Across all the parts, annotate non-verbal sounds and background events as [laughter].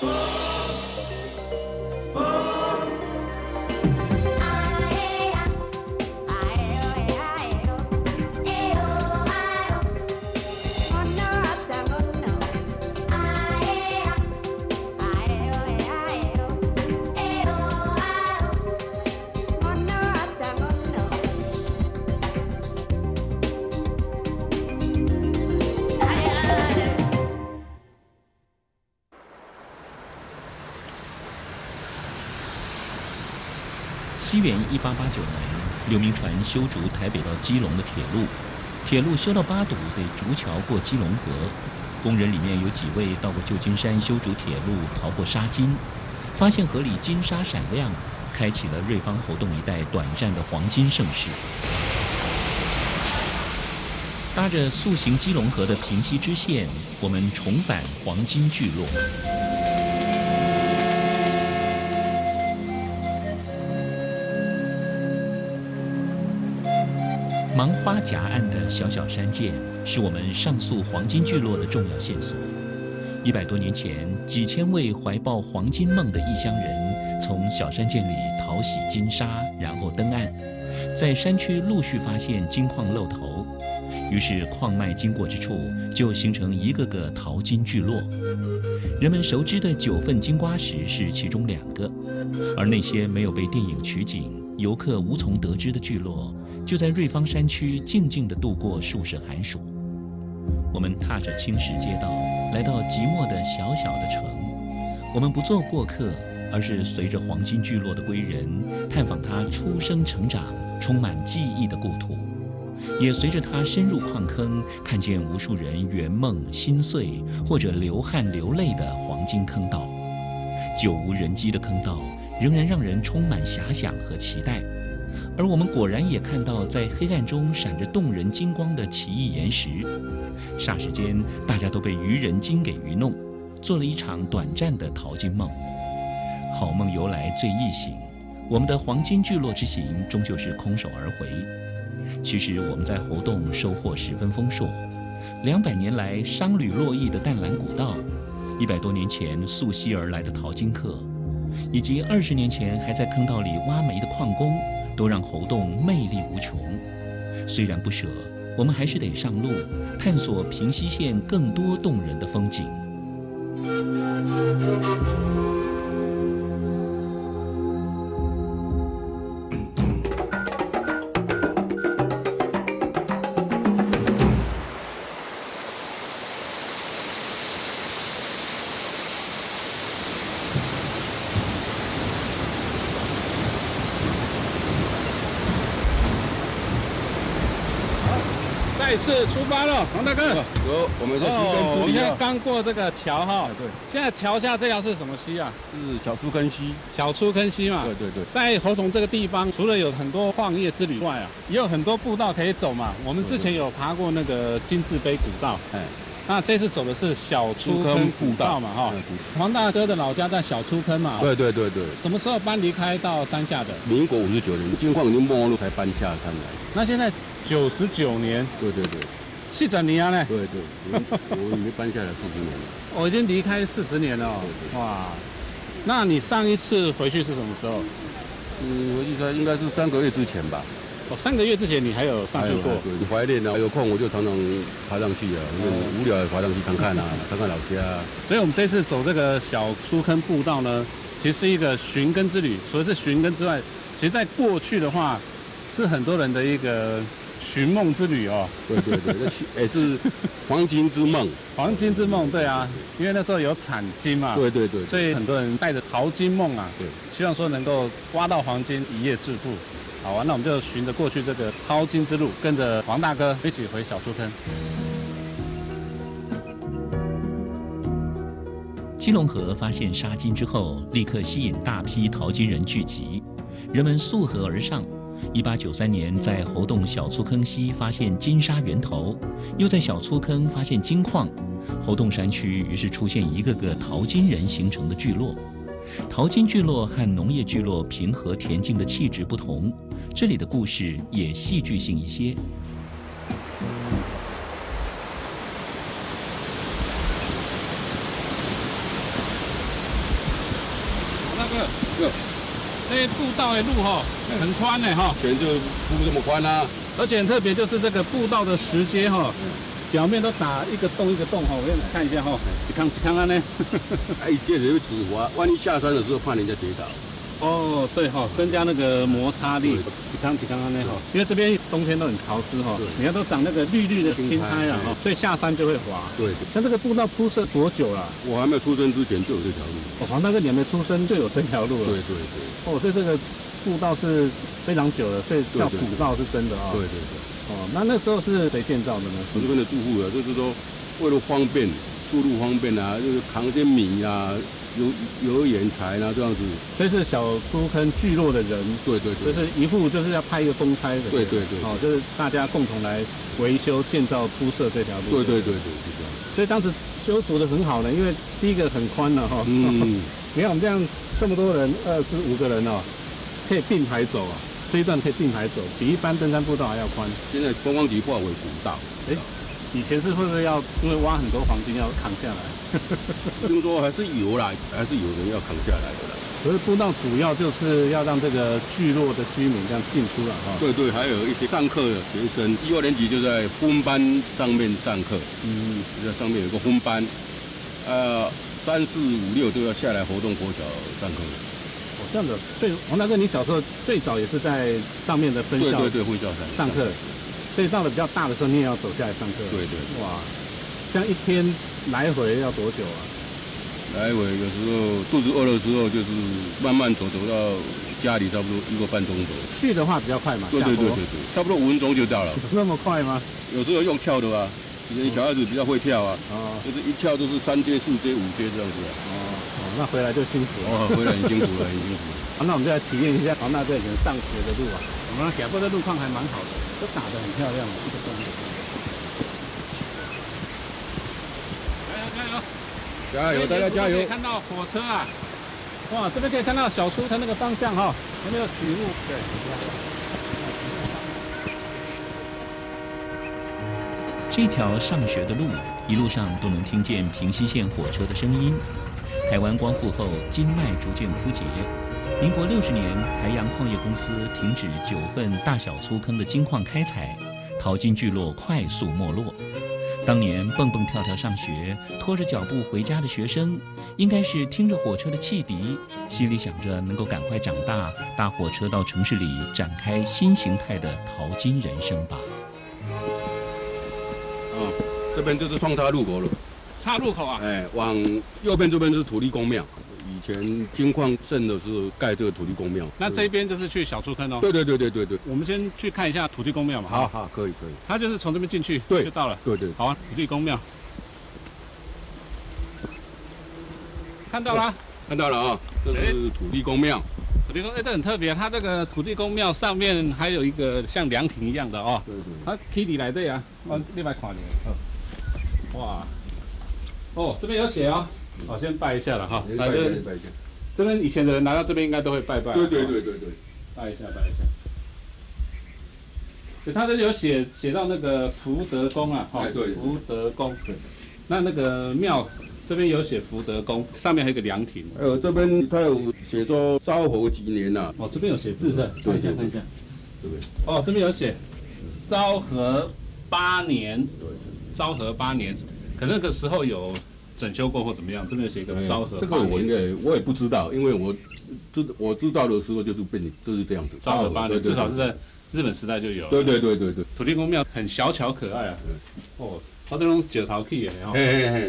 西元一八八九年，刘铭传修筑台北到基隆的铁路，铁路修到八堵得竹桥过基隆河。工人里面有几位到过旧金山修筑铁路，淘过沙金，发现河里金沙闪亮，开启了瑞芳侯洞一带短暂的黄金盛世。搭着塑形基隆河的平溪支线，我们重返黄金聚落。芒花夹岸的小小山涧，是我们上溯黄金聚落的重要线索。一百多年前，几千位怀抱黄金梦的异乡人，从小山涧里淘洗金沙，然后登岸，在山区陆续发现金矿露头，于是矿脉经过之处，就形成一个个淘金聚落。人们熟知的九份金瓜石是其中两个，而那些没有被电影取景、游客无从得知的聚落。就在瑞芳山区静静地度过数十寒暑。我们踏着青石街道，来到寂寞的小小的城。我们不做过客，而是随着黄金聚落的归人，探访他出生成长、充满记忆的故土；也随着他深入矿坑，看见无数人圆梦心碎或者流汗流泪的黄金坑道。久无人迹的坑道，仍然让人充满遐想和期待。而我们果然也看到，在黑暗中闪着动人金光的奇异岩石。霎时间，大家都被愚人金给愚弄，做了一场短暂的淘金梦。好梦由来最易醒，我们的黄金聚落之行终究是空手而回。其实我们在活动收获十分丰硕，两百年来商旅络绎的淡蓝古道，一百多年前溯溪而来的淘金客，以及二十年前还在坑道里挖煤的矿工。都让猴洞魅力无穷。虽然不舍，我们还是得上路，探索平西县更多动人的风景。们在西边我们现在刚过这个桥哈。对。现在桥下这条是什么溪啊？是小出坑溪。小出坑溪嘛。对对对。在猴童这个地方，除了有很多矿业之旅外啊，也有很多步道可以走嘛。我们之前有爬过那个金字碑古道。哎。那这次走的是小出坑古道嘛哈。黄大哥的老家在小出坑嘛。对对对对。什么时候搬离开到山下的？民国五十九年，金矿已经没落才搬下山来。那现在？九十九年，对对对，四十年呢？对对，我没 [laughs] 搬下来四十年了。我已经离开四十年了。哇，那你上一次回去是什么时候？嗯，回去才应该是三个月之前吧。哦，三个月之前你还有上去过？对，怀念啊，有空我就常常爬上去啊，无聊也爬上去看看啊，[laughs] 看看老家。所以我们这次走这个小出坑步道呢，其实是一个寻根之旅。除了是寻根之外，其实在过去的话，是很多人的一个。寻梦之旅哦，对对对，那也是 [laughs] 黄金之梦。黄金之梦，对啊，因为那时候有产金嘛。对对对，所以很多人带着淘金梦啊，对，希望说能够挖到黄金，一夜致富。好啊，那我们就循着过去这个淘金之路，跟着黄大哥一起回小树坑。基隆河发现沙金之后，立刻吸引大批淘金人聚集，人们溯河而上。一八九三年，在猴洞小粗坑西发现金沙源头，又在小粗坑发现金矿，猴洞山区于是出现一个个淘金人形成的聚落。淘金聚落和农业聚落平和恬静的气质不同，这里的故事也戏剧性一些。这这步道的路哈很宽呢哈，全就铺这么宽啊，而且很特别就是这个步道的石阶哈，表面都打一个洞一个洞哈，我给你看一下哈，几康几康啊呢？哎，这是会止滑，万一下山的时候怕人家跌倒。哦，对哈，增加那个摩擦力，几康几康啊那哈，因为这边冬天都很潮湿哈，你看都长那个绿绿的青苔了哈，所以下山就会滑。对，像这个步道铺设多久了？我还没有出生之前就有这条路。哦，黄大哥，你还没出生就有这条路了？对对对。哦，所以这个步道是非常久了，所以叫古道是真的啊。对对对。哦，那那时候是谁建造的呢？我这边的住户啊，就是说为了方便，出入方便啊，就是扛些米啊。有有眼财啊，这样子，所以是小出坑聚落的人，对对对，就是一户就是要派一个公差的，对对对，哦，就是大家共同来维修、建造、铺设这条路，对对对对，是这样。所以当时修筑的很好呢，因为第一个很宽了哈，嗯，[laughs] 你看我们这样这么多人，二十五个人哦，可以并排走啊，这一段可以并排走，比一般登山步道还要宽。现在观光局划为古道，哎。以前是会不会要因为挖很多黄金要扛下来？[laughs] 听说还是有啦，还是有人要扛下来的啦。可是步道主要就是要让这个聚落的居民这样进出了哈。对对，还有一些上课的学生，一二年级就在分班上面上课，嗯，在上面有个分班，呃，三四五六都要下来活动国小上课。哦，这样的。所以王大哥，你小时候最早也是在上面的分校对对对分校上课。所以到了比较大的时候，你也要走下来上课。对对。哇，这样一天来回要多久啊？来回有时候肚子饿的时候，就是慢慢走，走到家里差不多一个半钟头。去的话比较快嘛。对对对对对，差不多五分钟就到了。那么快吗？有时候用跳的啊，以前小孩子比较会跳啊。哦。就是一跳都是三阶、四阶、五阶这样子。哦哦，那回来就辛苦了。哦，回来很辛苦了，很辛苦。好，[laughs] 那我们就来体验一下黄大队以前上学的路啊。我们小坡的路况还蛮好的。都打得很漂亮，一个洞。加油加油！加油，大家加油！可以看到火车啊！哇，这边可以看到小出它那个方向哈，有没有起雾？对。这条上学的路，一路上都能听见平西线火车的声音。台湾光复后，经脉逐渐枯竭。民国六十年，台阳矿业公司停止九份大小粗坑的金矿开采，淘金聚落快速没落。当年蹦蹦跳跳上学、拖着脚步回家的学生，应该是听着火车的汽笛，心里想着能够赶快长大，搭火车到城市里展开新形态的淘金人生吧。哦，这边就是双叉路口了。岔路口啊？哎，往右边这边就是土地公庙。前金矿盛的时候盖这个土地公庙，那这边就是去小树坑哦。对对对对对对。我们先去看一下土地公庙嘛。好好，可以可以。它就是从这边进去，对，就到了。对对。好啊，土地公庙。看到了。看到了啊，这是土地公庙。土地公哎，这很特别，它这个土地公庙上面还有一个像凉亭一样的哦。对对。它 Kitty 来对啊，我另外看你。哇。哦，这边有写哦。好，先拜一下了哈。反正这边以前的人来到这边应该都会拜拜。对对对对对，拜一下拜一下。他这有写写到那个福德宫啊，哈，福德宫。那那个庙这边有写福德宫，上面还有个凉亭。呃，这边他有写说昭和几年呐。哦，这边有写字是？看一下看一下。对不对？哦，这边有写昭和八年。对。昭和八年，可那个时候有。整修过或怎么样？这边写一个昭和。这个我应该我也不知道，因为我知我知道的时候就是被你就是这样子。昭和八年，至少是在日本时代就有。对对对对对。土地公庙很小巧可爱啊。哦，它这种九桃 K 也很好。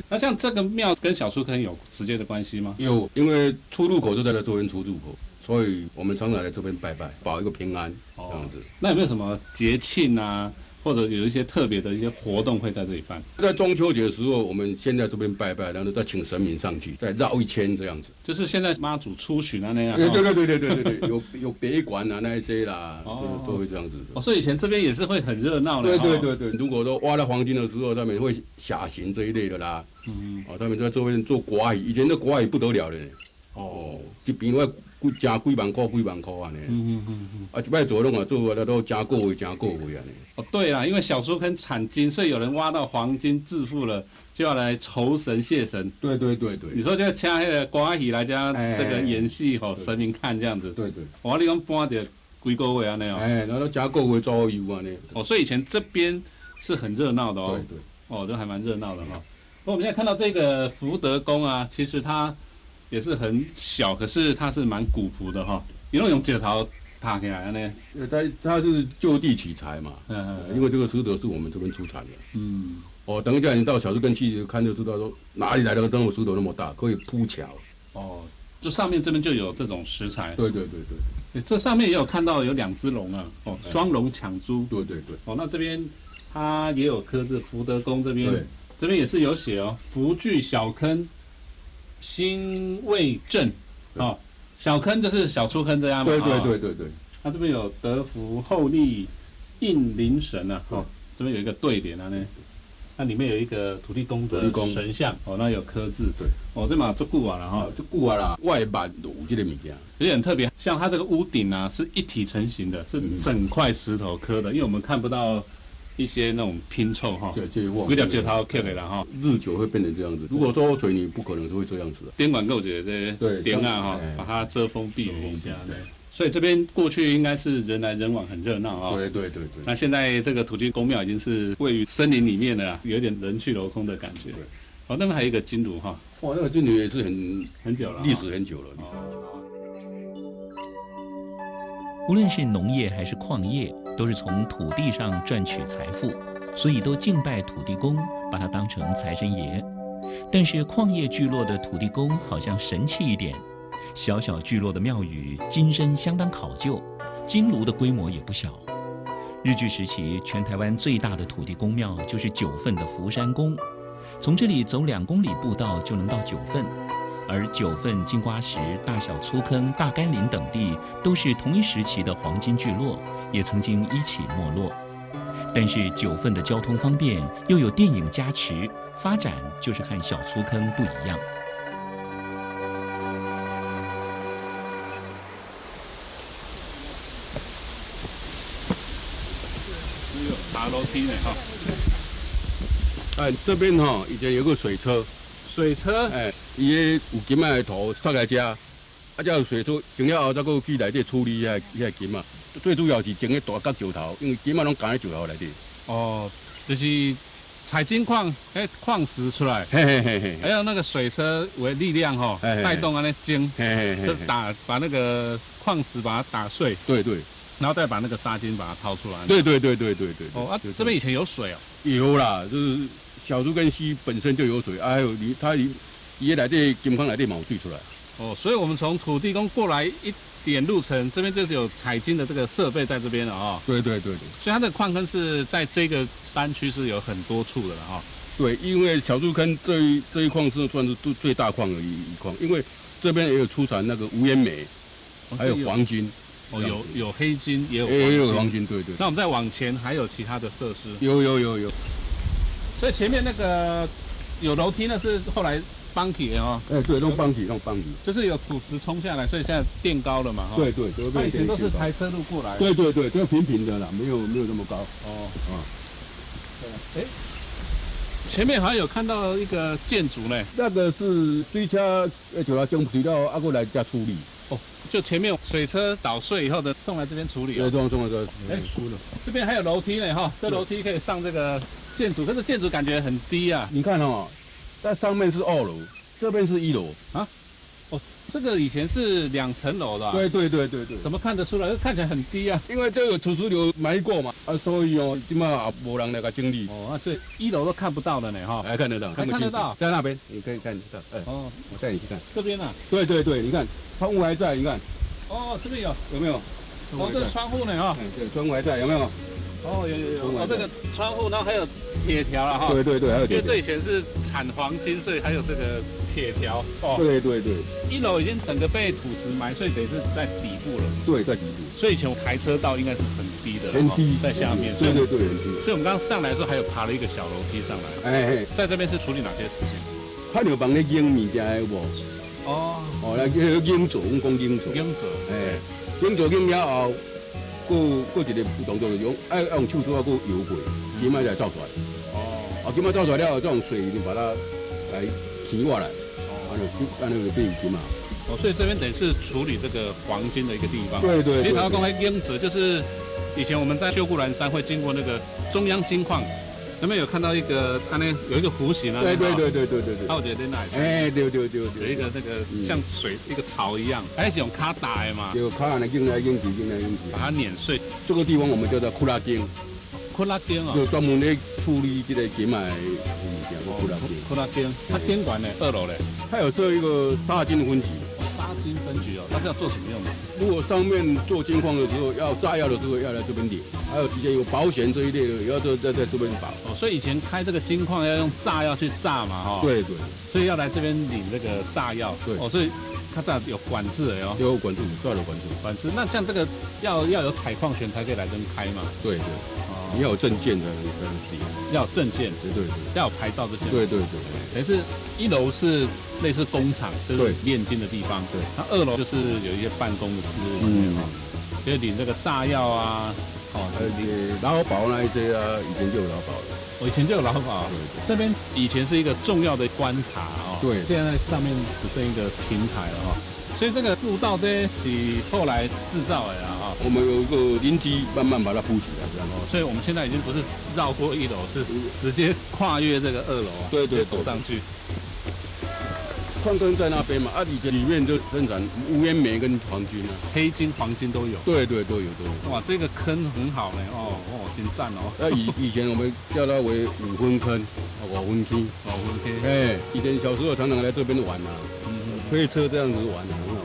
那像这个庙跟小出坑有直接的关系吗？有，因为出入口就在这边出入口，所以我们常常来这边拜拜，保一个平安这样子。那有没有什么节庆啊？或者有一些特别的一些活动会在这里办，在中秋节的时候，我们先在这边拜拜，然后再请神明上去，再绕一圈这样子。就是现在妈祖出巡啊那样。对对对对对对对，有有别馆啊那一些啦，都都会这样子。哦，所以以前这边也是会很热闹的。对对对对，如果说挖到黄金的时候，他们会下行这一类的啦。嗯。哦，他们在这边做寡语，以前的寡语不得了的。哦。就比如规几加几万块几万块安尼。嗯嗯嗯嗯。啊，一摆做拢啊做啊都加过位加过位安尼。哦，对啦，因为小时候很产金，所以有人挖到黄金致富了，就要来酬神谢神。对对对对。你说就请那个瓜喜来家这个演戏吼，神明看这样子。对对。我你讲搬的几个位安尼哦。哎，然后加个位左右安尼。哦，所以以前这边是很热闹的哦。对对。哦，都还蛮热闹的哈。那我们现在看到这个福德宫啊，其实它也是很小，可是它是蛮古朴的哈。你用用石头塔起来呢？呃，它它是就地取材嘛。嗯嗯。因为这个石头是我们这边出产的。嗯。哦，等一下你到小树根去看就知道，说哪里来的这种石头那么大，可以铺桥。哦，就上面这边就有这种石材。对对对对。这上面也有看到有两只龙啊。哦，双龙抢珠。对对对。哦，那这边它也有刻字，福德宫这边。这边也是有写哦，福聚小坑，心未正，哦，小坑就是小出坑这样嘛。对对对对对。那这边有德福厚利应灵神啊，哦，这边有一个对联啊呢，那里面有一个土地公的神像，哦，那有刻字。对。哦，这嘛就固瓦了哈，就固瓦了。外板有这个物件，有点特别，像它这个屋顶啊，是一体成型的，是整块石头刻的，因为我们看不到。一些那种拼凑哈，对，这望，规条石头刻的啦哈，日久会变成这样子。如果说水泥不可能就会这样子的。电管构这些对点啊哈，把它遮风避雨一下。对，所以这边过去应该是人来人往很热闹啊。对对对对。那现在这个土地公庙已经是位于森林里面了，有点人去楼空的感觉。对哦，那边还有一个金炉哈。哇，那个金炉也是很很久了，历史很久了。无论是农业还是矿业，都是从土地上赚取财富，所以都敬拜土地公，把它当成财神爷。但是矿业聚落的土地公好像神气一点，小小聚落的庙宇金身相当考究，金炉的规模也不小。日据时期，全台湾最大的土地公庙就是九份的福山宫，从这里走两公里步道就能到九份。而九份、金瓜石、大小粗坑、大甘岭等地都是同一时期的黄金聚落，也曾经一起没落。但是九份的交通方便，又有电影加持，发展就是和小粗坑不一样。爬楼梯呢哈。哎，这边哈以前有个水车。水车，哎，伊个有金仔的土塞来遮，啊，才有水车，整了后再搁去内底处理遐遐金啊。最主要是整个大角石头，因为金仔拢干咧石头内底。哦，就是采金矿，哎，矿石出来，嘿嘿嘿嘿，还有那个水车为力量哈，带动啊那金，就是打把那个矿石把它打碎，对对，然后再把那个沙金把它掏出来。对对对对对对。哦啊，这边以前有水哦。有啦，就是。小竹跟溪本身就有水，还有你它离也来这金矿来的毛水出来。哦，所以我们从土地公过来一点路程，这边就是有采金的这个设备在这边了啊。对对对对。所以它的矿坑是在这个山区是有很多处的了哈。对，因为小竹坑这一这一矿是算是最最大矿的一一矿，因为这边也有出产那个无烟煤，还有黄金。哦，有有黑金，也有也有黄金，对对。那我们再往前还有其他的设施？有有有有。所以前面那个有楼梯，那是后来帮起的哦。哎，对，弄帮起，弄帮起。就是有土石冲下来，所以现在垫高了嘛。对对，以前都是开车路过来。对对对，都平平的啦，没有没有那么高。哦啊。对。哎，前面好像有看到一个建筑呢。那个是追车，就要将水料阿过来加处理。哦，就前面水车捣碎以后的送来这边处理。对，送送来这。哎，这边还有楼梯呢哈，这楼梯可以上这个。建筑，可是建筑感觉很低啊！你看哦，在上面是二楼，这边是一楼啊。哦，这个以前是两层楼的。对对对对对。怎么看得出来？看起来很低啊。因为这个土石流埋过嘛，啊，所以哦，起码也无人那个经历。哦，啊，这一楼都看不到了呢，哈。还看得到，还看得到，在那边你可以看得到。哎，哦，我带你去看。这边啊？对对对，你看窗户还在，你看。哦，这边有有没有？哦，这窗户呢？哈。对，窗户还在，有没有？哦，有有有。哦，这个窗户，然后还有。铁条了哈，对对对，还有因为这以前是产黄金，所以还有这个铁条。哦，对对对，一楼已经整个被土石埋，所以等于是在底部了。对，在底部。所以以前我抬车道应该是很低的，很低，在下面。对对对，很低。所以我们刚刚上来的时候，还有爬了一个小楼梯上来。哎哎，在这边是处理哪些事情？他有帮你扔物件有无？哦，哦，那叫鹰座，我们讲鹰座。鹰座，哎，鹰座鹰了后，过过一个动作用，爱爱用手镯啊，过油过，金麦才造出来。哦，啊，金仔造出来了，再用水就把它来提过来，哦，按那按那个变金嘛。哦，所以这边等于是处理这个黄金的一个地方。对对。你头讲的英子，就是以前我们在秀姑兰山会经过那个中央金矿。那边有看到一个，它那有一个弧形啊，对对对对对对对，还有点点奶，哎，对对对，有一个那个像水一个槽一样，还是用卡打的嘛，有卡打的用来用起用来用起，把它碾碎。这个地方我们叫做库拉丁，库拉丁啊，就专门咧处理这个金买物件，库拉丁。库拉丁，它监管呢，二楼嘞，它有做一个沙金的分局。金分局哦，它是要做什么用的？如果上面做金矿的时候，要炸药的时候要来这边领，还有以前有保险这一类的，也要在在在这边保。哦，所以以前开这个金矿要用炸药去炸嘛，哈。对对。所以要来这边领这个炸药。对。哦，所以它这有管制的哟。有管制，炸有管制。管制。那像这个要要有采矿权才可以来这边开嘛？对对。哦。你要有证件的才能领。要有证件。对对对。要有牌照这些。对对对。等于是一楼是。类似工厂，就是炼金的地方。对，那二楼就是有一些办公的室，嗯，就领这个炸药啊，哦，还有劳保那一些啊，以前就有劳保了。我以前就有劳保。这边以前是一个重要的关卡哦。对。现在上面只剩一个平台了哈，所以这个步道这些是后来制造的啊。我们有一个灵机，慢慢把它铺起来，这样哦。所以我们现在已经不是绕过一楼，是直接跨越这个二楼，对对，走上去。矿坑在那边嘛，啊，以前里面就生产无烟煤跟黄金啊，黑金、黄金都有。对对，都有都有。哇，这个坑很好呢，哦哦，挺赞哦。那以 [laughs] 以前我们叫它为五分坑，五分坑，五分坑。哎，以前小时候常常来这边玩呐，推车这样子玩，很好玩。哦，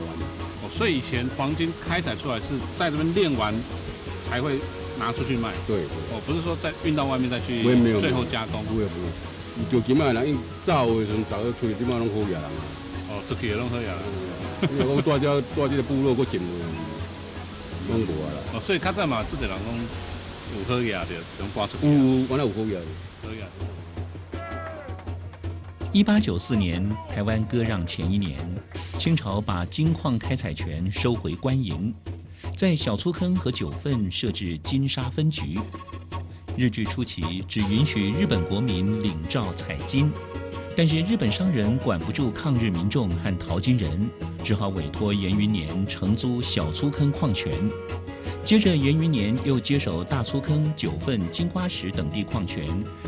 所以以前黄金开采出来是在这边炼完才会拿出去卖。对。哦，不是说再运到外面再去，最后加工。不会不会。就今麦人因早的时阵，大家出去，今麦拢好野人啊。哦，出去也拢好野人。因为讲大家 [laughs] 大这个部落搁种的，拢无啊啦。哦，所以较早嘛，这些人讲有好野的，能搬出去。有，原来有好野的。好野。一八九四年，台湾割让前一年，清朝把金矿开采权收回官营，在小粗坑和九份设置金沙分局。日据初期只允许日本国民领照采金，但是日本商人管不住抗日民众和淘金人，只好委托严云年承租小粗坑矿权。接着，严云年又接手大粗坑、九份、金瓜石等地矿权，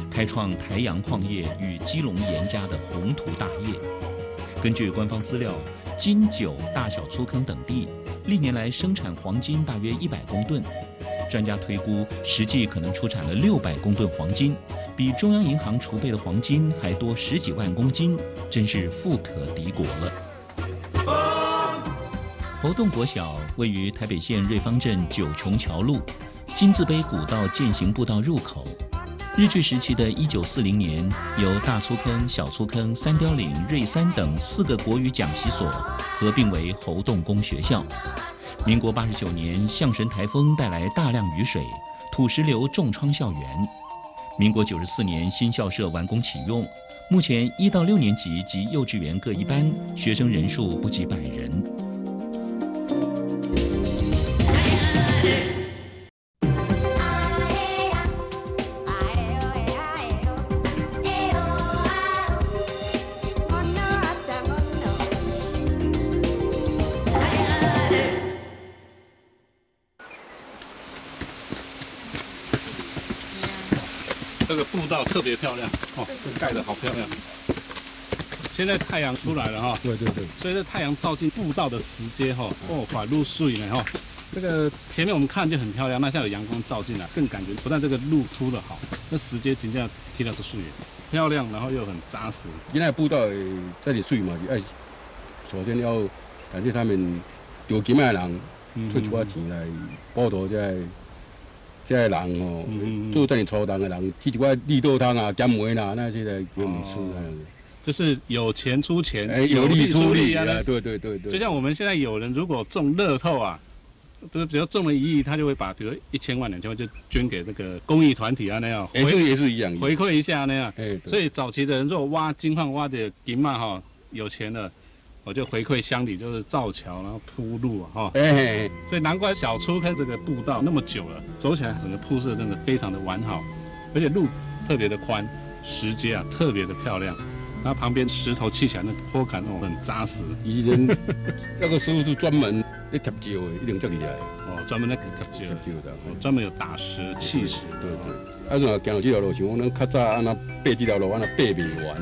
开创台阳矿业与基隆严家的宏图大业。根据官方资料，金九大小粗坑等地历年来生产黄金大约一百公吨。专家推估，实际可能出产了六百公吨黄金，比中央银行储备的黄金还多十几万公斤，真是富可敌国了。活动国小位于台北县瑞芳镇九琼桥路金字碑古道践行步道入口。日据时期的一九四零年，由大粗坑、小粗坑、三雕岭、瑞三等四个国语讲习所合并为侯洞公学校。民国八十九年，象神台风带来大量雨水，土石流重创校园。民国九十四年，新校舍完工启用，目前一到六年级及幼稚园各一班，学生人数不及百人。特别漂亮哦，盖的好漂亮。现在太阳出来了哈，对对对，所以这太阳照进步道的石阶哈，哦，快入水了哈。这个前面我们看就很漂亮，那现在有阳光照进来，更感觉不但这个路铺的好，那石阶真正贴到这树叶，漂亮，然后又很扎实。现在步道这里水嘛，哎，首先要感谢他们有金的人出出啊钱来报道这。这些人哦，做这里粗重的人，提一块绿豆汤啊、姜梅啦那些的给我们吃，就是有钱出钱，哎，有力出力啊，对对对对。就像我们现在有人如果中乐透啊，就是只要中了一亿，他就会把比如一千万、两千万就捐给那个公益团体啊那样，也是也是一样，回馈一下那样。哎，所以早期的人如果挖金矿挖的金嘛哈，有钱了，我就回馈乡里，就是造桥，然后铺路啊，哈，哎，所以难怪小初开这个步道那么久了，走起来整个铺设真的非常的完好，而且路特别的宽，石阶啊特别的漂亮，然后旁边石头砌起来那坡坎哦很扎实。以前那个师傅是专门那贴胶的，一定这里来，哦，专门来贴胶，贴胶的，哦，专门有打石砌石，对对。啊，若行这条路，想讲咱较早安那爬这条路，安那爬袂完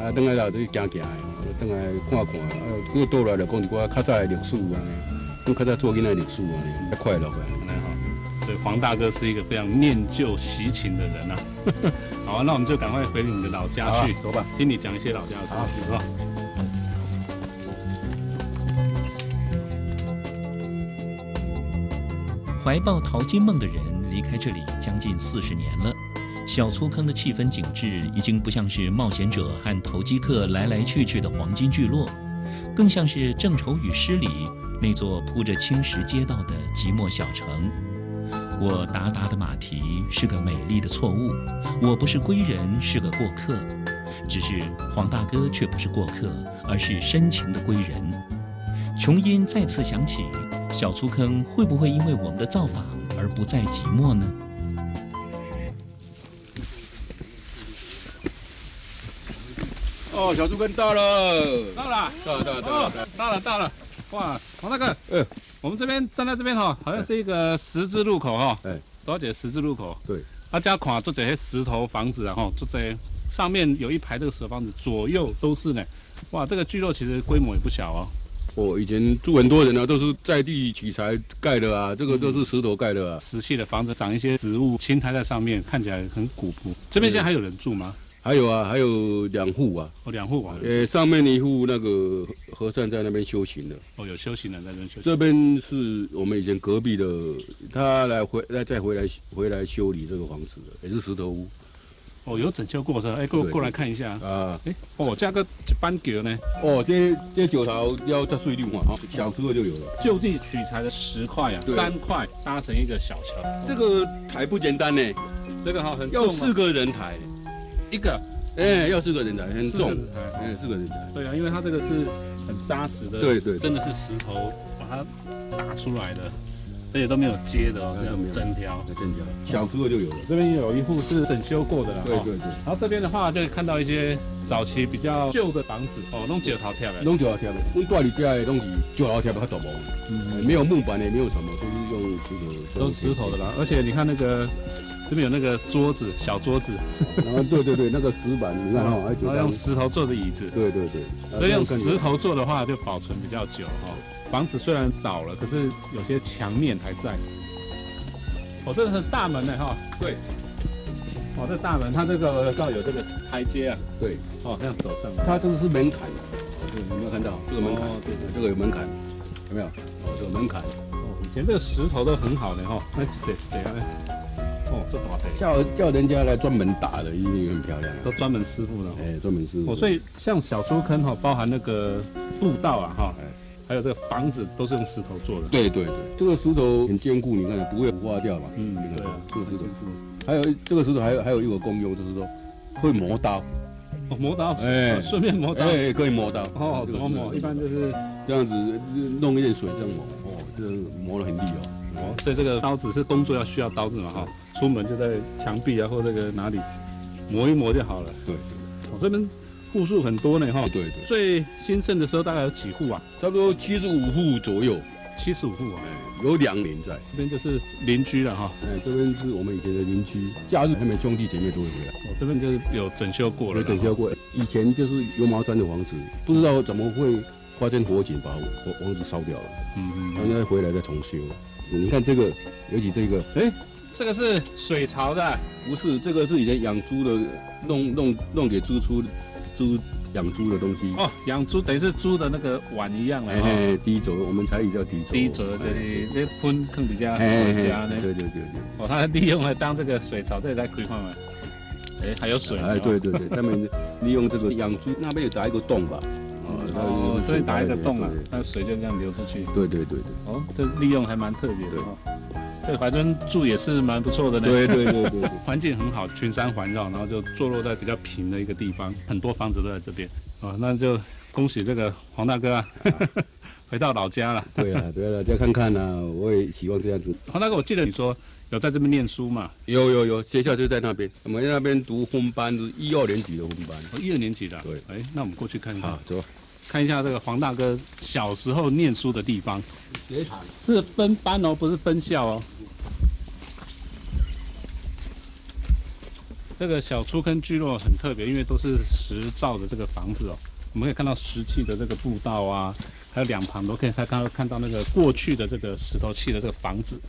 啊，等下来就行行的。等来看看，呃，过倒来就讲一寡较早的历史安尼，讲较早做囡仔历史安尼，较快乐安尼哈。所以黄大哥是一个非常念旧习情的人呐。[laughs] 好啊，那我们就赶快回你的老家去，走吧，听你讲一些老家的事情啊。怀抱淘金梦的人离开这里将近四十年了。小粗坑的气氛景致已经不像是冒险者和投机客来来去去的黄金聚落，更像是郑愁予诗里那座铺着青石街道的寂寞小城。我达达的马蹄是个美丽的错误，我不是归人，是个过客。只是黄大哥却不是过客，而是深情的归人。琼音再次响起，小粗坑会不会因为我们的造访而不再寂寞呢？哦，小猪跟到了，到了，到了，到了，到。了，到了，到了，哇，黄大哥，嗯，我们这边站在这边哈，好像是一个十字路口哈，哎，多少节十字路口？对，大家看做这些石头房子啊哈，做这上面有一排这个石头房子，左右都是呢，哇，这个聚落其实规模也不小哦。哦，以前住很多人呢，都是在地取材盖的啊，这个都是石头盖的啊，石砌的房子，长一些植物青苔在上面，看起来很古朴。这边现在还有人住吗？还有啊，还有两户啊，哦，两户啊，呃，上面一户那个和尚在那边修行的，哦，有修行的在那边修行。这边是我们以前隔壁的，他来回来再回来回来修理这个房子的，也是石头屋。哦，有整修过是吧？哎，过过来看一下啊。哎，哦，这个板桥呢？哦，这这九头要再碎六嘛，哈，小时候就有了。就地取材的石块啊，三块搭成一个小桥，这个抬不简单呢。这个哈很要四个人抬。一个，哎，要四个人才很重，哎，四个人才。对啊，因为它这个是很扎实的，对对，真的是石头把它打出来的，而且都没有接的哦，这样整条，整条，小时候就有了。这边有一户是整修过的了，对对对。然后这边的话就看到一些早期比较旧的房子，哦，弄九头跳的，弄九头跳的。我们里家的东西九头跳的较多嘛，嗯，没有木板的，没有什么，都是用这个，都石头的啦。而且你看那个。这边有那个桌子，小桌子。然后，对对对，那个石板，你看哈，还用石头做的椅子。对对对，所以用石头做的话，就保存比较久哈。房子虽然倒了，可是有些墙面还在。哦，这个是大门呢哈。对。哦，这大门，它这个要有这个台阶啊。对。哦，这样走上。它这个是门槛。对，有没有看到这个门槛？对对，这个有门槛，有没有？哦，这个门槛。哦，以前这个石头都很好的哈。那对对啊。哦，这多叫叫人家来专门打的，一定很漂亮。都专门师傅的，哎，专门师傅。哦，所以像小猪坑哈，包含那个步道啊哈，还有这个房子都是用石头做的。对对对，这个石头很坚固，你看不会腐化掉嘛。嗯，对啊，这个石头。还有这个石头还有还有一个功用，就是说会磨刀。哦，磨刀。哎，顺便磨刀。哎，可以磨刀。哦，怎么磨？一般就是这样子，弄一点水这样磨。哦，这磨得很利哦。哦，所以这个刀子是工作要需要刀子嘛哈。出门就在墙壁啊，或那个哪里磨一磨就好了。对，我这边户数很多呢，哈。对对。最兴盛的时候大概有几户啊？差不多七十五户左右。七十五户啊，有两年在。这边就是邻居了哈。哎，这边是我们以前的邻居，假日他们兄弟姐妹都会回来。我这边就是有整修过了。有整修过，以前就是油麻砖的房子，不知道怎么会发生火警，把房房子烧掉了。嗯嗯。然后再回来再重修。你看这个，尤其这个，哎。这个是水槽的，不是，这个是以前养猪的，弄弄弄给猪出，猪养猪的东西。哦，养猪等于是猪的那个碗一样了。哎，低轴，我们台语叫低轴。低轴就是那喷坑底下回家呢。对对对对。哦，它利用来当这个水槽，这里在规划嘛。哎，还有水。哎，对对对，[laughs] 他们利用这个养猪，那边有打一个洞吧？哦，这里打一个洞啊，那水就这样流出去。对对对对。哦，这利用还蛮特别的哈。这怀尊住也是蛮不错的呢。对对对对，[laughs] 环境很好，群山环绕，然后就坐落在比较平的一个地方，很多房子都在这边。哦，那就恭喜这个黄大哥啊，[laughs] 回到老家了。对啊，对啊，再看看呢，我也希望这样子。黄大哥，我记得你说有在这边念书嘛？有有有，学校就在那边，我们在那边读分班，是一二年级的分班。哦，一二年级的。对，哎，那我们过去看一下。好，走。看一下这个黄大哥小时候念书的地方。学堂是分班哦，不是分校哦。这个小出坑聚落很特别，因为都是石造的这个房子哦。我们可以看到石砌的这个步道啊，还有两旁都可以看看看到那个过去的这个石头砌的这个房子。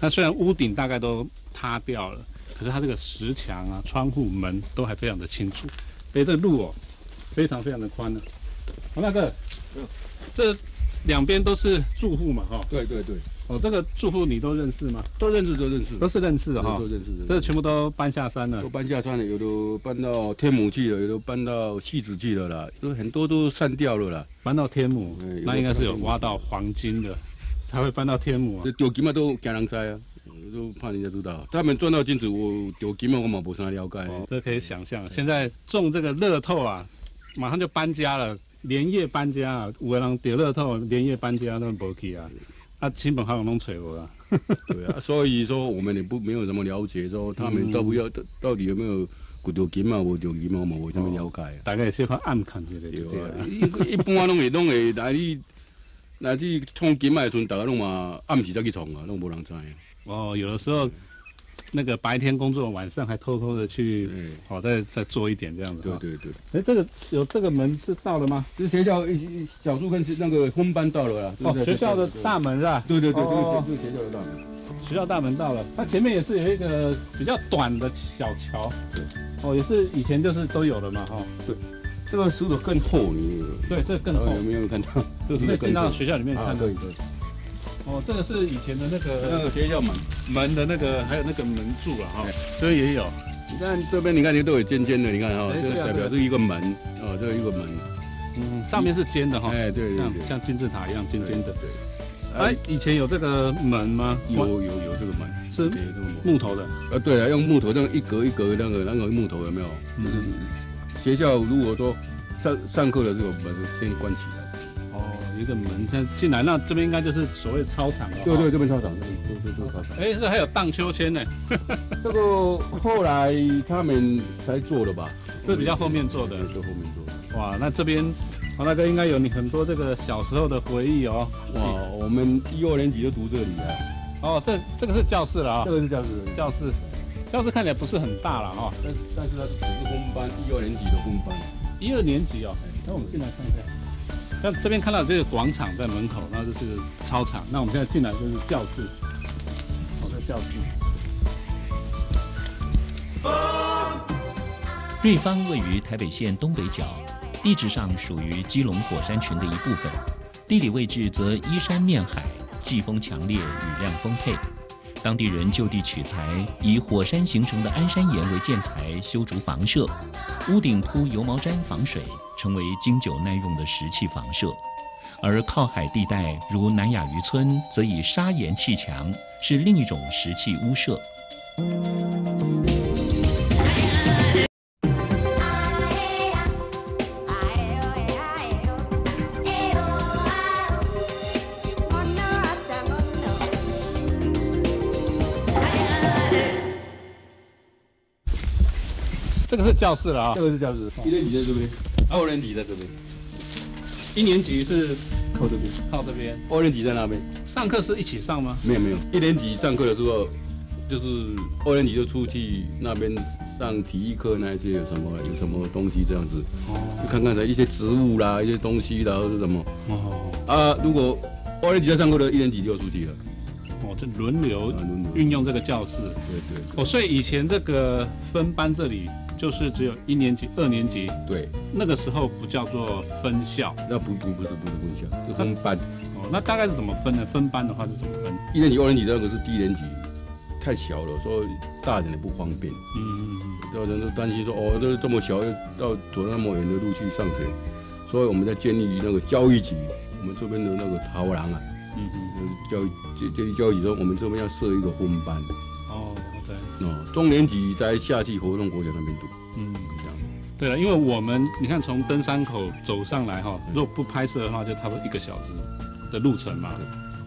那虽然屋顶大概都塌掉了，可是它这个石墙啊、窗户、门都还非常的清楚。所以这路哦，非常非常的宽呢。黄大哥，这两边都是住户嘛，哈。对对对。哦，这个住户你都认识吗？都认识，都认识，都是认识的哈。都认识。这全部都搬下山了。都搬下山了，有的搬到天母去了，有的搬到戏子去了啦，都很多都散掉了啦。搬到天母，那应该是有挖到黄金的，才会搬到天母啊。丢金嘛都惊人灾啊，都怕人家知道。他们赚到金子，我丢金嘛我嘛不啥了解。这可以想象，现在中这个乐透啊，马上就搬家了。连夜搬家啊！有个人得乐透，连夜搬家都无去啊！啊，亲朋好友拢找我啊！[laughs] 对啊，所以说我们也不没有什么了解，说他们到不要到底有没有骨头筋嘛，无条筋嘛，无什么了解。大概是看暗看之类的。对啊，一一般拢会拢会但你那你创金的时阵，大家拢嘛暗时再去创啊，拢无人知。哦，有的时候。那个白天工作，晚上还偷偷的去，好再再做一点这样子。对对对。哎，这个有这个门是到了吗？这学校小树跟那个分班到了啦。哦，学校的大门是吧？对对对，这个是学校的大门。学校大门到了，它前面也是有一个比较短的小桥。对。哦，也是以前就是都有的嘛，哈。对。这个石头更厚，你。对，这个更厚。有没有看到？可以进到学校里面看。可以可以。哦，这个是以前的那个那个学校门门的那个，还有那个门柱了哈，这也有。你看这边，你看这都有尖尖的，你看哈，这代表是一个门哦，这个一个门。嗯，上面是尖的哈。哎，对，像像金字塔一样尖尖的。对。哎，以前有这个门吗？有有有这个门，是木头的。呃，对啊，用木头这样一格一格那个那个木头有没有？就是学校如果说上上课的时候，把它先关起来。一个门，现在进来，那这边应该就是所谓操场了。对对，这边操场，这边这这操场。哎，这还有荡秋千呢。[laughs] 这个后来他们才做的吧？这比较后面做的。就后面做的。哇，那这边黄大哥应该有你很多这个小时候的回忆哦。哇，我们一二年级就读这里啊。哦，这这个是教室了啊。这个是教室，教室，教室看起来不是很大了哈。但但是它是只是分班，一二年级的分班。一二年级哦，那我们进来看一下。那这边看到这个广场在门口，那就是操场。那我们现在进来就是教室，好在教室。瑞芳位于台北县东北角，地质上属于基隆火山群的一部分，地理位置则依山面海，季风强烈，雨量丰沛。当地人就地取材，以火山形成的安山岩为建材修筑房舍，屋顶铺油毛毡防水。成为经久耐用的石砌房舍，而靠海地带如南雅渔村，则以砂岩砌墙，是另一种石砌屋舍。这个是教室了啊，这个是教室，一年级在这边。二年级在这边，一年级是靠这边，靠这边。二年级在那边，上课是一起上吗？没有没有，一年级上课的时候，就是二年级就出去那边上体育课，那些有什么有什么东西这样子，哦，看看的一些植物啦，一些东西啦，是什么？哦啊，如果二年级在上课的，一年级就要出去了。哦，就轮流运用这个教室。对对。哦，所以以前这个分班这里。就是只有一年级、二年级，对，那个时候不叫做分校，那不不不是不是分校，就分班。哦，那大概是怎么分呢？分班的话是怎么分？一年级、二年级那个是低年级，太小了，所以大人也不方便。嗯嗯嗯，有人都担心说，哦，都这么小，要到走那么远的路去上学，所以我们在建立那个教育局，我们这边的那个桃廊啊，嗯嗯，教育建建立教育局说，我们这边要设一个分班。哦。哦，中年级在夏季活动国家那边读，嗯，这样。对了，因为我们你看从登山口走上来哈，如果不拍摄的话，就差不多一个小时的路程嘛。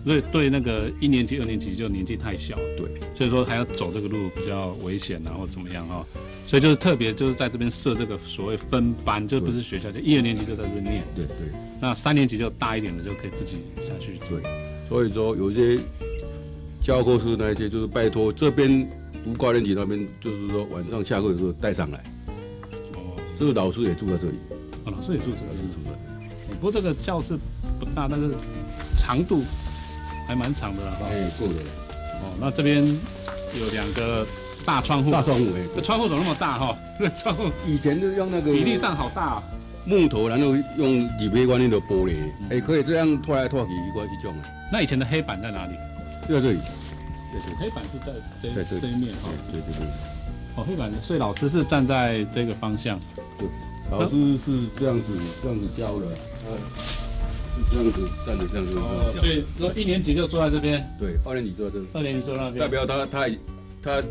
所以对那个一年级、二年级就年纪太小，对，所以说还要走这个路比较危险啊，或怎么样哈。所以就是特别就是在这边设这个所谓分班，就不是学校，就一二年级就在这边念。对对。那三年级就大一点的就可以自己下去。对。所以说有些教科书那些就是拜托这边读高年级那边，就是说晚上下课的时候带上来。哦。这个老师也住在这里。哦，老师也住这里。是住的。不过这个教室不大，但是长度。还蛮长的了哈，哎，够的。哦，那这边有两个大窗户，大窗户哎，这窗户怎么那么大哈？这窗户以前就用那个比例上好大，木头，然后用铝杯观念的玻璃，哎，可以这样拖来拖去一块一种。那以前的黑板在哪里？就在这里。对对，黑板是在在这这一面哈。对对对。哦，黑板，所以老师是站在这个方向。对，老师是这样子这样子教的。这样子站着这样子，哦，所以说一年级就坐在这边，对，二年级坐在这，二年级坐那边，代表他他他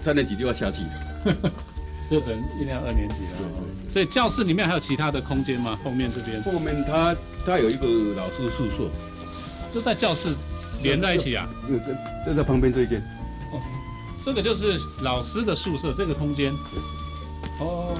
三年级就要下去了，[laughs] 就成一年二年级了。对对。所以教室里面还有其他的空间吗？后面这边？后面他他有一个老师宿舍，就在教室连在一起啊？就就在旁边这一间。哦，这个就是老师的宿舍，这个空间。哦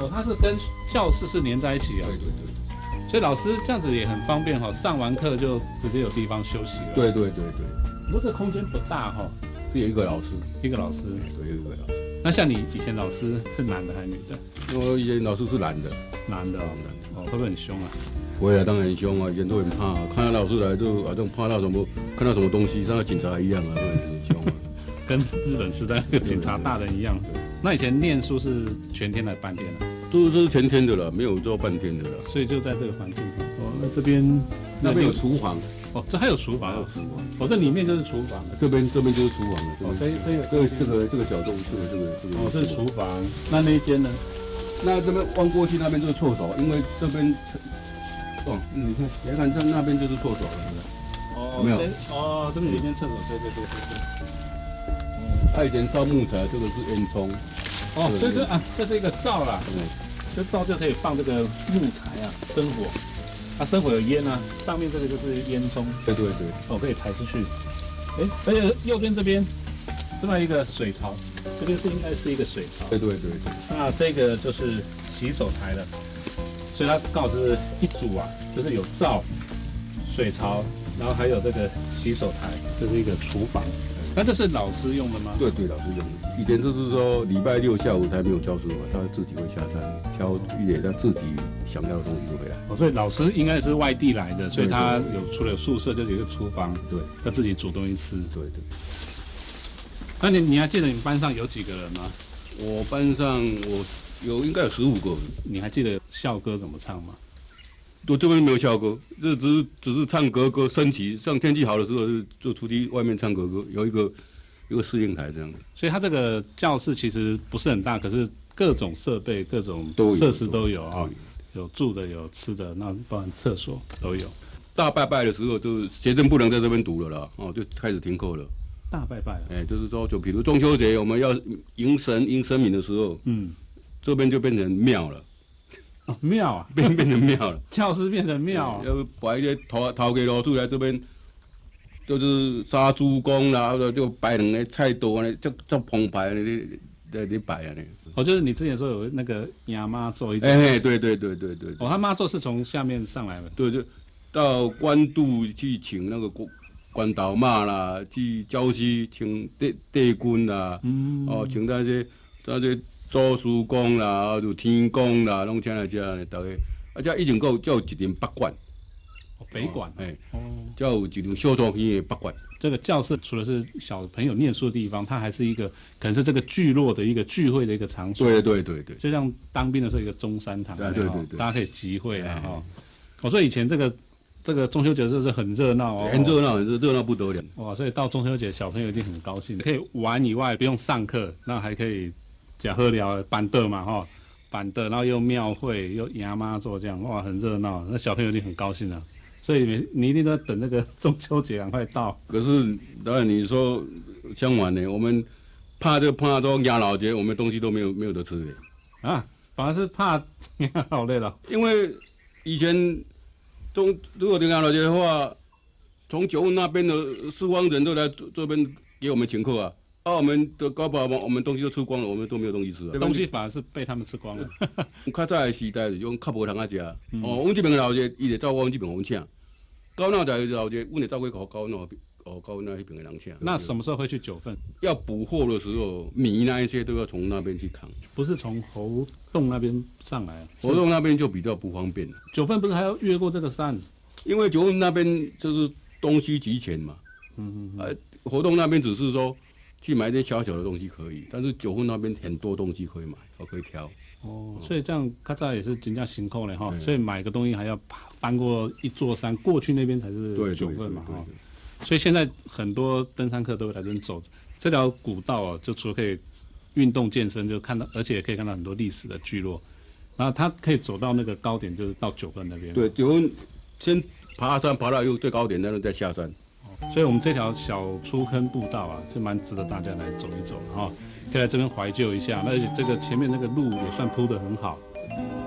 哦，它是跟教室是连在一起啊？对对对。所以老师这样子也很方便哈，上完课就直接有地方休息了。对对对对。不过这空间不大哈。只有一个老师，一个老师，对，有一个老师。那像你以前老师是男的还是女的？我以前老师是男的。男的，男的。哦，会不会很凶啊？不会啊，当然很凶啊，以前都很怕，看到老师来就好像怕到什么，看到什么东西像警察一样啊，都很凶啊。[laughs] 跟日本时代警察大人一样。那以前念书是全天来半天啊？都是全天的了，没有做半天的了。所以就在这个环境上。哦，那这边那边有厨房。哦，这还有厨房。有厨房。哦，这里面就是厨房。这边这边就是厨房了。哦，这这个这个这个这个小洞，这个这个这个。哦，这是厨房。那那一间呢？那这边望过去那边就是厕所，因为这边哦，你看，你看这那边就是厕所了，是不是？哦，没有。哦，这边有一间厕所，对对对对对。他以前烧木材，这个是烟囱。哦，这是啊，这是一个灶啦。嗯。这灶就可以放这个木材啊，生火，它生火有烟啊，上面这个就是烟囱，对对对，哦可以排出去，哎，而且右边这边另外一个水槽，这边是应该是一个水槽，对对对对，那这个就是洗手台了，所以它刚好是一组啊，就是有灶、水槽，然后还有这个洗手台，这是一个厨房。那这是老师用的吗？对对，老师用的。以前就是说礼拜六下午才没有教书嘛，他自己会下山挑一点他自己想要的东西就回来。哦，所以老师应该是外地来的，所以他有除了有宿舍，就是一个厨房，对，他自己煮东西吃。对对。那你你还记得你班上有几个人吗？我班上我有应该有十五个。你还记得校歌怎么唱吗？我这边没有校歌，这只是只是唱歌歌升旗，像天气好的时候就出去外面唱歌歌，有一个一个适应台这样的。所以它这个教室其实不是很大，可是各种设备、各种设施都有啊，有住的、有吃的，那包含厕所都有。大拜拜的时候，就是学生不能在这边读了啦，哦，就开始停课了。大拜拜，哎，就是说，就比如中秋节我们要迎神、迎神明的时候，嗯，这边就变成庙了。哦，庙啊，变变成庙了，[laughs] 教室变成庙，要摆一些头头给老出来这边，就是杀猪公啦，或者就摆两个菜刀啊，就就澎湃的在在摆啊呢。哦，就是你之前说有那个亚妈做一，哎，对对对对对。哦，他妈做是从下面上来的。对，就到官渡去请那个官官导妈啦，去礁溪请地地君啦，哦，请那些那些。祖师公啦，就天公啦，拢请来遮，大家，啊，遮以前够叫一顶北馆，北馆，哎，哦，叫有一顶小作品的北馆。这个教室除了是小朋友念书的地方，它还是一个可能是这个聚落的一个聚会的一个场所。对对对对，就像当兵的时候一个中山堂，对对对，大家可以集会啊哈。我说以前这个这个中秋节是是很热闹哦，很热闹，热热闹不得了。哇，所以到中秋节小朋友一定很高兴，可以玩以外不用上课，那还可以。假喝了板凳嘛哈，板凳，然后又庙会又牙妈做这样，哇，很热闹，那小朋友一定很高兴啊。所以你你一定在等那个中秋节赶快到。可是当然你说相反呢，我们怕就怕到压老节，我们东西都没有没有得吃的。啊，反而是怕 [laughs] 好累了。因为以前中如果林港老节的话，从九份那边的四方人都来这边给我们请客啊。啊，我们的高宝嘛，我们东西都吃光了，我们都没有东西吃了。东西反而是被他们吃光了。[laughs] 较早的时代是用较无通啊食。哦，阮这边老街伊就照顾阮这边红请。高闹在老街，阮就照顾高高闹哦高那那边的人请。那什么时候会去九份？要补货的时候，米那一些都要从那边去扛。不是从猴洞那边上来。猴洞那边就比较不方便。九份不是还要越过这个山？因为九份那边就是东西集钱嘛。嗯嗯。呃，活动那边只是说。去买点小小的东西可以，但是九份那边很多东西可以买，我可以挑。哦，所以这样咔嚓也是增加行扣了哈。所以买个东西还要翻过一座山，过去那边才是九份嘛哈。所以现在很多登山客都会来这边走这条古道啊，就除了可以运动健身，就看到，而且也可以看到很多历史的聚落。然后它可以走到那个高点，就是到九份那边。对，九份先爬山，爬到又最高点，然后再下山。所以，我们这条小出坑步道啊，是蛮值得大家来走一走的哈。可以来这边怀旧一下，而且这个前面那个路也算铺得很好，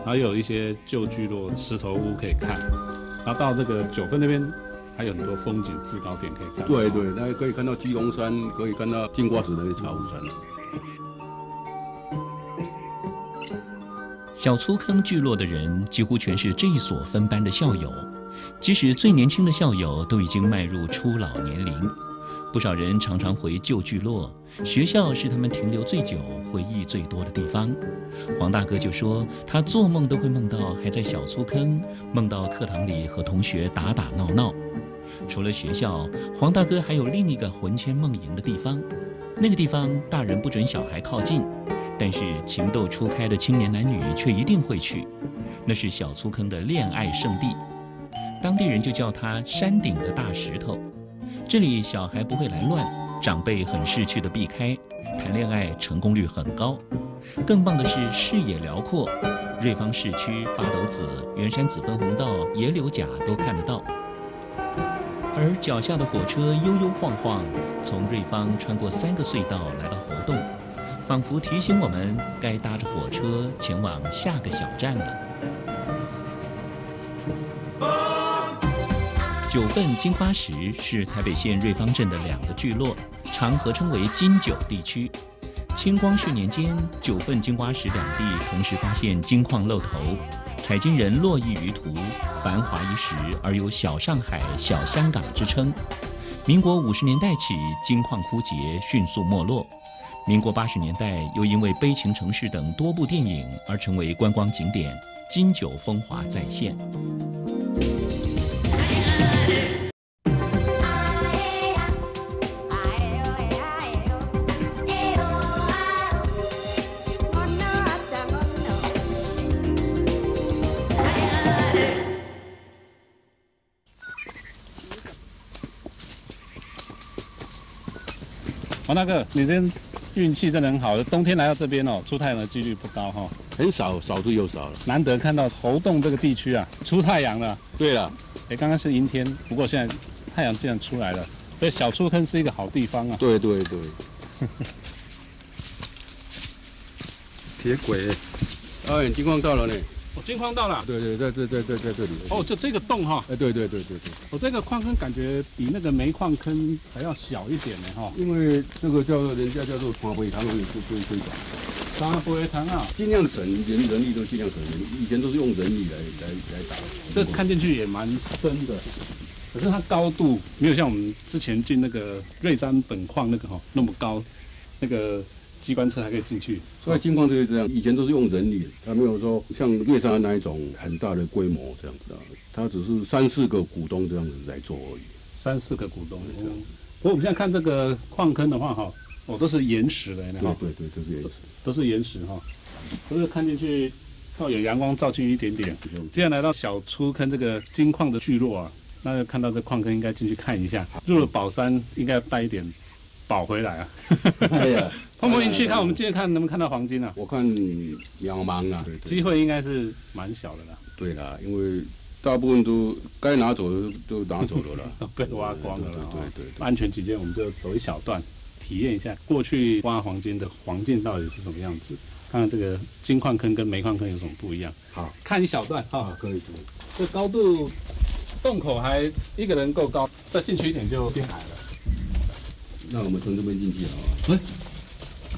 然后有一些旧聚落、石头屋可以看。然后到这个九份那边，还有很多风景制高点可以看。对对，那可以看到基隆山，可以看到金瓜石的那茶壶山。小粗坑聚落的人几乎全是这一所分班的校友。即使最年轻的校友都已经迈入初老年龄，不少人常常回旧聚落，学校是他们停留最久、回忆最多的地方。黄大哥就说，他做梦都会梦到还在小粗坑，梦到课堂里和同学打打闹闹。除了学校，黄大哥还有另一个魂牵梦萦的地方，那个地方大人不准小孩靠近，但是情窦初开的青年男女却一定会去，那是小粗坑的恋爱圣地。当地人就叫它山顶的大石头。这里小孩不会来乱，长辈很识趣的避开，谈恋爱成功率很高。更棒的是视野辽阔，瑞芳市区八斗子、圆山子分红道、野柳甲都看得到。而脚下的火车悠悠晃晃，从瑞芳穿过三个隧道来到活动，仿佛提醒我们该搭着火车前往下个小站了。九份金花石是台北县瑞芳镇的两个聚落，常合称为金九地区。清光绪年间，九份金花石两地同时发现金矿露头，采金人络绎于途，繁华一时，而有“小上海”“小香港”之称。民国五十年代起，金矿枯竭，迅速没落。民国八十年代，又因为《悲情城市》等多部电影而成为观光景点，金九风华再现。王大哥，你这运气真的很好，冬天来到这边哦，出太阳的几率不高哈，很少，少之又少了。难得看到猴洞这个地区啊，出太阳了。对了，哎，刚刚是阴天，不过现在太阳竟然出来了，所以小出坑是一个好地方啊。对对对。铁轨，哎，金光到了呢。金矿到了，对对，在在在在在这里。哦，就这个洞哈。哎，对对对对对。我这个矿坑感觉比那个煤矿坑还要小一点呢哈。因为这个叫做人家叫做沙灰塘，所以所以推广。沙灰塘啊，尽量省人人力都尽量省人，以前都是用人力来来来打。这看进去也蛮深的，可是它高度没有像我们之前进那个瑞山本矿那个哈那么高，那个。机关车还可以进去，所以金矿就是这样。以前都是用人力，它没有说像月山那一种很大的规模这样子的，它只是三四个股东这样子来做而已。三四个股东这样。不过我们现在看这个矿坑的话，哈，哦，都是岩石的，对对对，都是岩石，都是岩石哈。都是看进去，靠有阳光照进去一点点。接下来到小出坑这个金矿的聚落啊，那就看到这矿坑应该进去看一下。入了宝山，应该要带一点宝回来啊。哎呀。[laughs] 碰碰运气，看我们今天看能不能看到黄金啊？我看渺茫啊，机会应该是蛮小的啦。对啦，因为大部分都该拿走的都拿走了啦，[laughs] 被挖光了。对对对，安全起见，我们就走一小段，体验一下过去挖黄金的环境到底是什么样子。看看这个金矿坑跟煤矿坑有什么不一样。好，看一小段哈，可以可以。这高度，洞口还一个人够高，再进去一点就变矮了。那我们从这边进去好吗？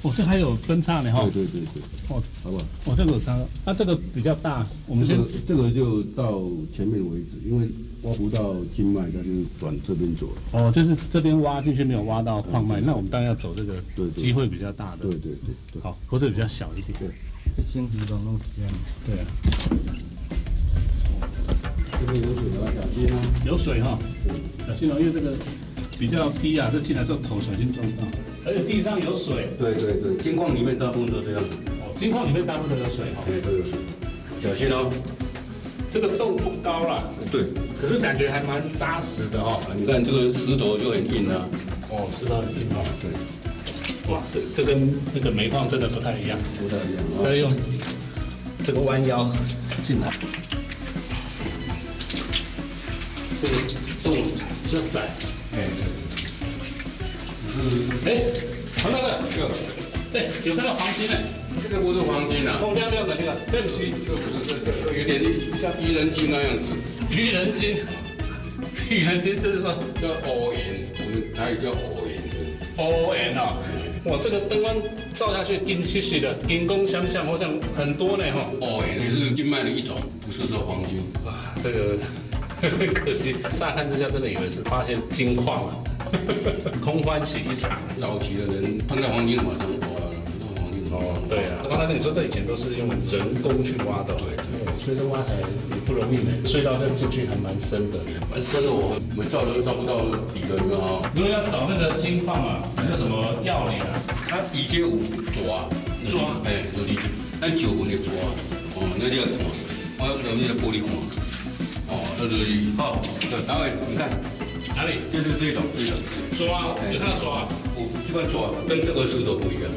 哦，这还有分叉呢哈。对对对对。哦，好不好？哦，这个有叉。那这个比较大，我们先这个就到前面为止，因为挖不到经脉，它就转这边走。哦，就是这边挖进去没有挖到矿脉，那我们当然要走这个机会比较大的。对对对。好，或者比较小一点。对。先鱼都弄这样。对啊。这边有水的小心哦。有水哈。小心哦，因为这个比较低啊，这进来之后头小心撞到。而且地上有水。对对对，金矿里面大部分都这样。哦，金矿里面大部分都有水哈。对，都有水。小心哦。这个洞不高了。对。可是感觉还蛮扎实的哈。你看这个石头就很硬啊。哦，石头很硬哦。对。哇，这这跟那个煤矿真的不太一样。不太一样。要用这个弯腰进来。这个洞比较窄。哎，黄大哥，有，对，有看到黄金呢？这个不是黄金啊，红亮亮的那个，对不起，这不是，这这有点像愚人金那样子。愚人金，愚人金就是说叫欧银，我们台语叫欧银。欧银啊，哇，这个灯光照下去金细细的，金光闪闪，好像很多呢哈。欧银也是金脉的一种，不是说黄金。啊，这个很 [laughs] 可惜，乍看之下真的以为是发现金矿了。[laughs] 空欢喜一场，早期的人碰到黄金马上挖，碰黄金哦，对啊。刚才你说这以前都是用人工去挖的，对对，所以这挖起来也不容易呢。隧道这进去还蛮深的，蛮深的，我们照都照不到底的，你看啊。如果要找那个金矿啊，有什么要领啊？它以前有抓抓，哎，就是按九分的抓，哦，那就要看，我用那个玻璃看，哦，那就是好，大卫，你看。哪里？就是这种，这种抓，有看到抓？我这个抓跟这个石头不一样。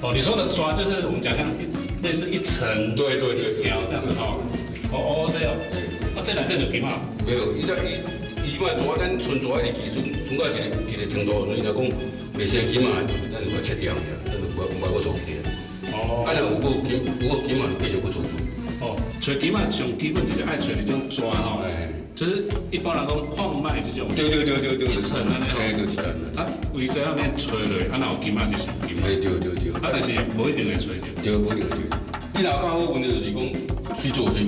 哦，你说的抓就是我们讲像类似一层，对对对，条这样子哦。哦哦这样。啊，这两个就几嘛？没有，伊只伊伊即摆抓，咱纯抓一个技术，纯到一个一个程度，所以来讲未生金嘛，咱就把切掉去，咱就不不做起来。哦。啊，若有个金，有个金嘛，继续不做。哦，找金嘛，上基本就是爱找这种抓吼。哎。就是一般来讲，矿脉这种，对对对对对，一层啊，哎，就一层。啊，为这样面吹落，啊，有金啊就是金。哎，对对对。啊，但是不一定会吹着。对，不一定会吹着。你若较好运的就是讲水做水，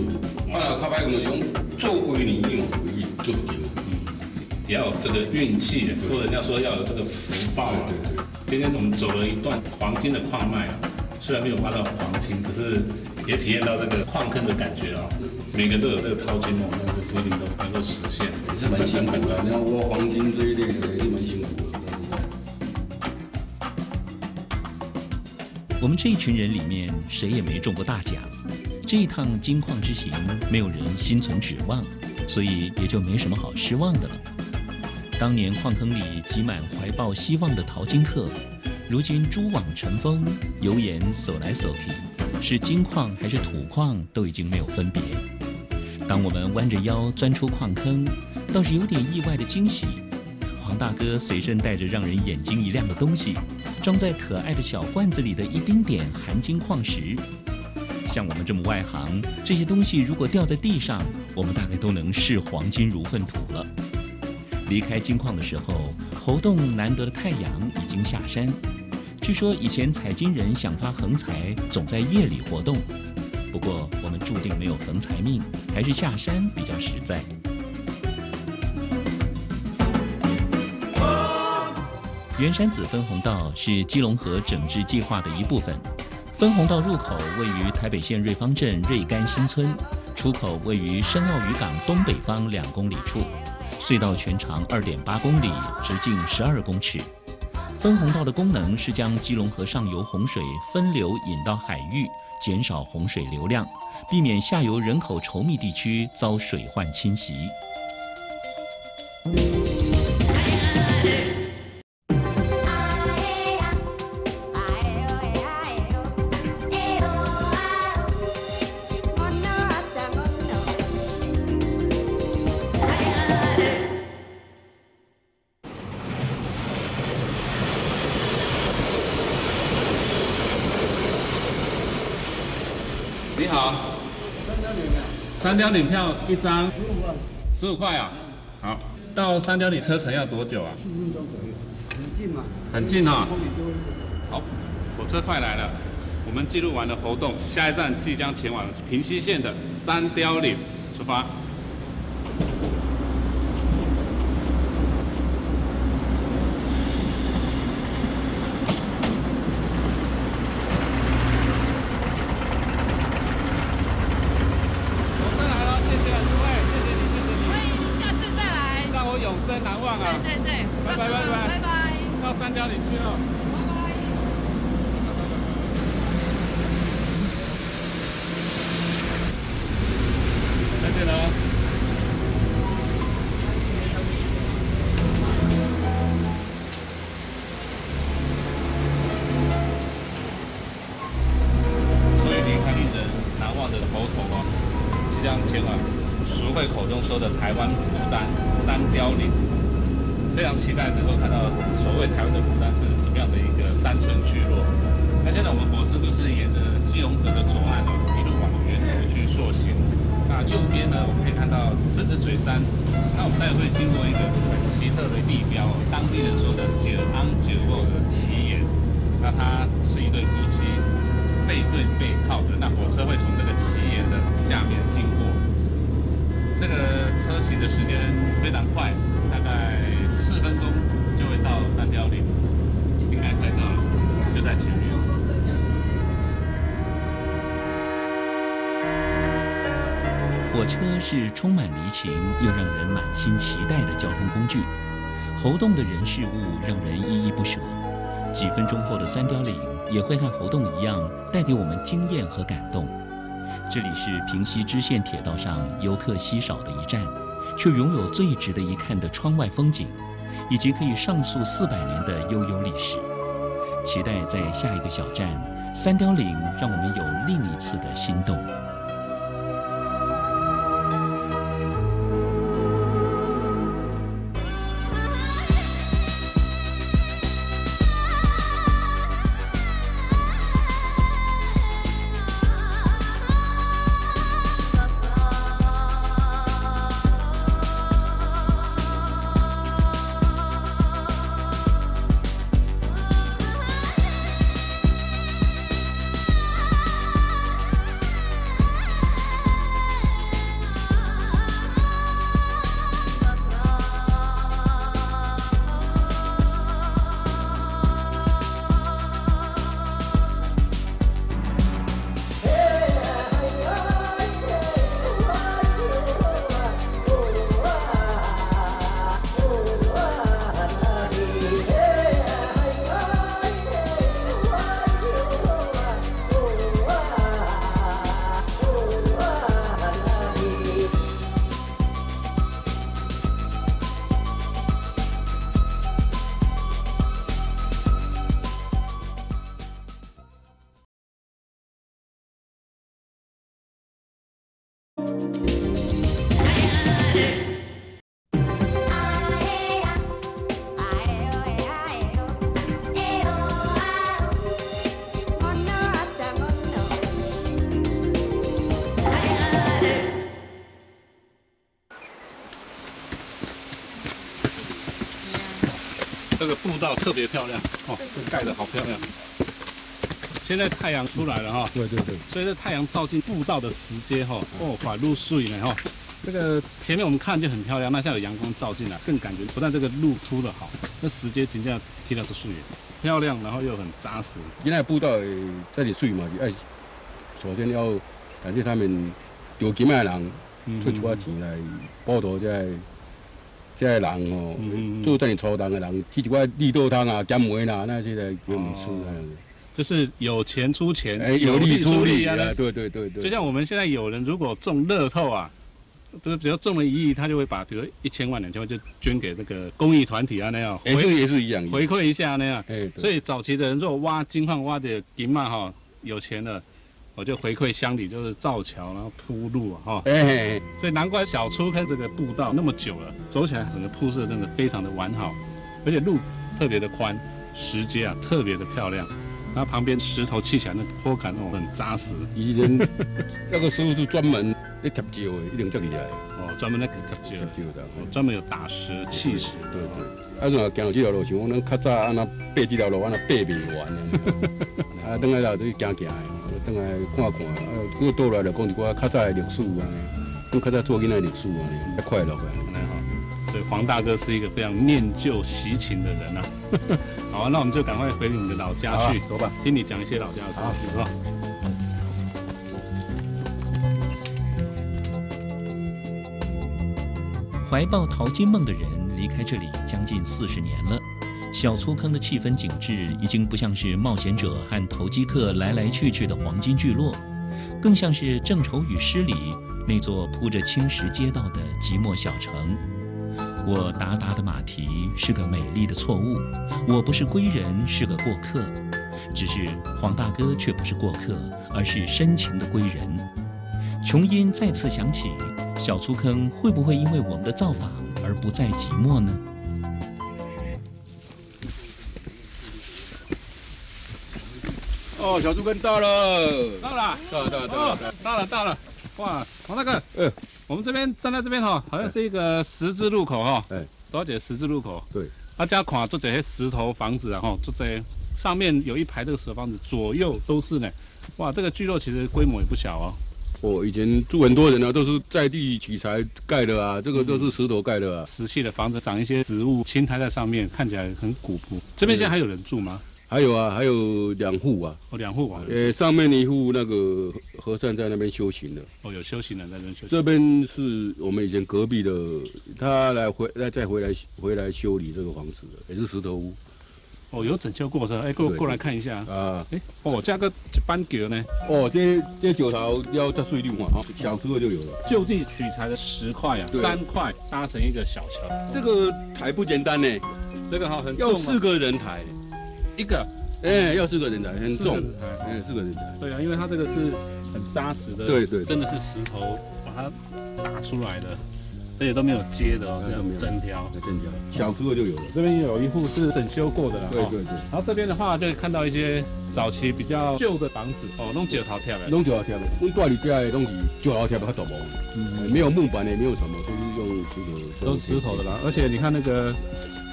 啊，较歹运就是讲做几年以后会做金。嗯，也要有这个运气的，或者人家说要有这个福报啊。对对对。今天我们走了一段黄金的矿脉啊，虽然没有挖到黄金，可是也体验到这个矿坑的感觉啊。每个都有这个淘金梦，但是不一定都能够实现，也是蛮辛苦的。你要挖黄金这一类的，也是蛮辛苦的。我们这一群人里面，谁也没中过大奖。这一趟金矿之行，没有人心存指望，所以也就没什么好失望的了。当年矿坑里挤满怀抱希望的淘金客，如今蛛网成风，油盐搜来搜去，是金矿还是土矿，都已经没有分别。当我们弯着腰钻出矿坑，倒是有点意外的惊喜。黄大哥随身带着让人眼睛一亮的东西，装在可爱的小罐子里的一丁点含金矿石。像我们这么外行，这些东西如果掉在地上，我们大概都能视黄金如粪土了。离开金矿的时候，猴洞难得的太阳已经下山。据说以前采金人想发横财，总在夜里活动。不过我们注定没有横财命，还是下山比较实在。圆山子分洪道是基隆河整治计划的一部分。分洪道入口位于台北县瑞芳镇瑞干新村，出口位于深澳渔港东北方两公里处。隧道全长二点八公里，直径十二公尺。分洪道的功能是将基隆河上游洪水分流引到海域。减少洪水流量，避免下游人口稠密地区遭水患侵袭。你好。三角岭票一张。十五块十五块啊。好。到三角岭车程要多久啊？十分钟左右很近嘛很近。哈好火车快来了。我们记录完了活动下一站即将前往平西县的三雕岭出发。满离情又让人满心期待的交通工具，猴洞的人事物让人依依不舍。几分钟后的三貂岭也会和猴洞一样，带给我们惊艳和感动。这里是平西支线铁道上游客稀少的一站，却拥有最值得一看的窗外风景，以及可以上溯四百年的悠悠历史。期待在下一个小站三貂岭，让我们有另一次的心动。别漂亮哦，盖的好漂亮。现在太阳出来了哈，对对对，所以这太阳照进步道的石阶哈，哦，法露水呢哈。这个前面我们看就很漂亮，那现在有阳光照进来，更感觉不但这个路铺的好，那石阶真正贴到这树叶，漂亮，然后又很扎实。现在步道这里水嘛，哎，首先要感谢他们有金的人出出啊钱来报道这。这些人哦，做这里粗重的人，提一块绿豆汤啊、姜梅啦那些的给我们吃。就是有钱出钱，哎，有力出力啊！对对对对。就像我们现在有人如果中乐透啊，就是只要中了一亿，他就会把比如一千万两千万就捐给那个公益团体啊那样。哎，这也是一样。回馈一下那样。哎，所以早期的人如果挖金矿挖的金嘛哈，有钱了。我就回馈乡里，就是造桥，然后铺路哈。哎，所以难怪小初开这个步道那么久了，走起来整个铺设真的非常的完好，而且路特别的宽，石阶啊特别的漂亮，然后旁边石头砌起来那坡坎那种很扎实。以前那个师傅是专门那贴胶的，一定这厉害。哦，专门来贴胶。贴胶的，专门有打石、砌石。对对。啊，若行这条路，像我咱较早安那爬这条路，安那爬袂完。啊，等下啦，就行行的，等下看看。啊，过倒来就讲一寡较早的历史安尼，讲较早做囡仔历史安尼，较快乐安尼哈。对，黄大哥是一个非常念旧习情的人啊。[laughs] 好啊，那我们就赶快回你的老家去，走吧，听你讲一些老家的事情啊。怀抱淘金梦的人离开这里将近四十年了，小粗坑的气氛景致已经不像是冒险者和投机客来来去去的黄金聚落，更像是郑愁与诗里那座铺着青石街道的寂寞小城。我达达的马蹄是个美丽的错误，我不是归人，是个过客。只是黄大哥却不是过客，而是深情的归人。琼音再次响起。小粗坑会不会因为我们的造访而不再寂寞呢？哦，小粗坑到了，到了，到了，到了，到了，到了，到了！哇，黄大哥，嗯，我们这边站在这边哈，好像是一个十字路口哈，哎，多少节十字路口？对，大家看做这些石头房子啊哈，做这上面有一排这个石头房子，左右都是呢，哇，这个聚落其实规模也不小哦。哦，以前住很多人呢，都是在地取材盖的啊，这个都是石头盖的啊。石砌的房子，长一些植物青苔在上面，看起来很古朴。这边现在还有人住吗？还有啊，还有两户啊。哦，两户啊。呃，上面一户那个和尚在那边修行的。哦，有修行的在那边修行。这边是我们以前隔壁的，他来回来再回来回来修理这个房子的，也是石头屋。哦，有整修过是吧？哎，过过来看一下啊。哎，哦，这个一般桥呢？哦，这这九头要再碎六嘛，哈，小时候就有了。就地取材的石块啊，三块搭成一个小桥。这个抬不简单呢，这个哈很重，要四个人抬，一个，哎，要四个人抬，很重，哎，四个人抬。对啊，因为它这个是很扎实的，对对，真的是石头把它打出来的。而且都没有接的哦，这样整条，整条，小时候就有了。这边有一户是整修过的了，对对对。然后这边的话，就看到一些早期比较旧的房子哦，弄九头跳的，弄九头跳的。我带你家的东西，九头跳的较多无，嗯，没有木板的没有什么，都是用这个，都是石头的啦。而且你看那个，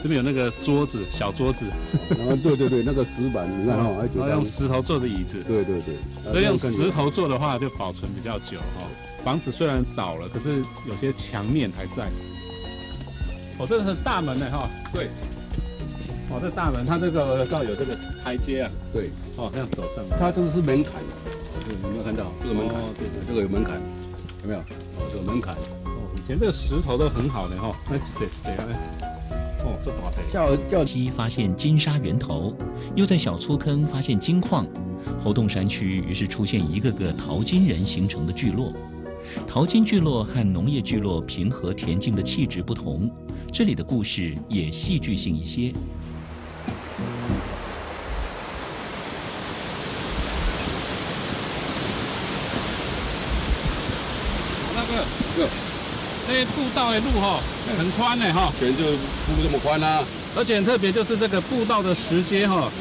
这边有那个桌子，小桌子，然后，对对对，那个石板，你看哈，还用石头做的椅子，对对对。所以用石头做的话，就保存比较久哈。房子虽然倒了，可是有些墙面还在。哦，这个是大门呢，哈。对。哦，这大门，它这个要有这个台阶啊。对。哦，这样走上。它这个是门槛。对，有没有看到这个门槛？哦，对对，这个有门槛，有没有？哦，这个门槛。哦，以前这个石头都很好的哈。那对对啊。哦，这大块？叫叫鸡发现金沙源头，又在小粗坑发现金矿，猴洞山区于是出现一个个淘金人形成的聚落。淘金聚落和农业聚落平和恬静的气质不同，这里的故事也戏剧性一些。那个，这些步道的路哈很宽呢哈，全就铺这么宽啊，而且很特别就是这个步道的石阶哈。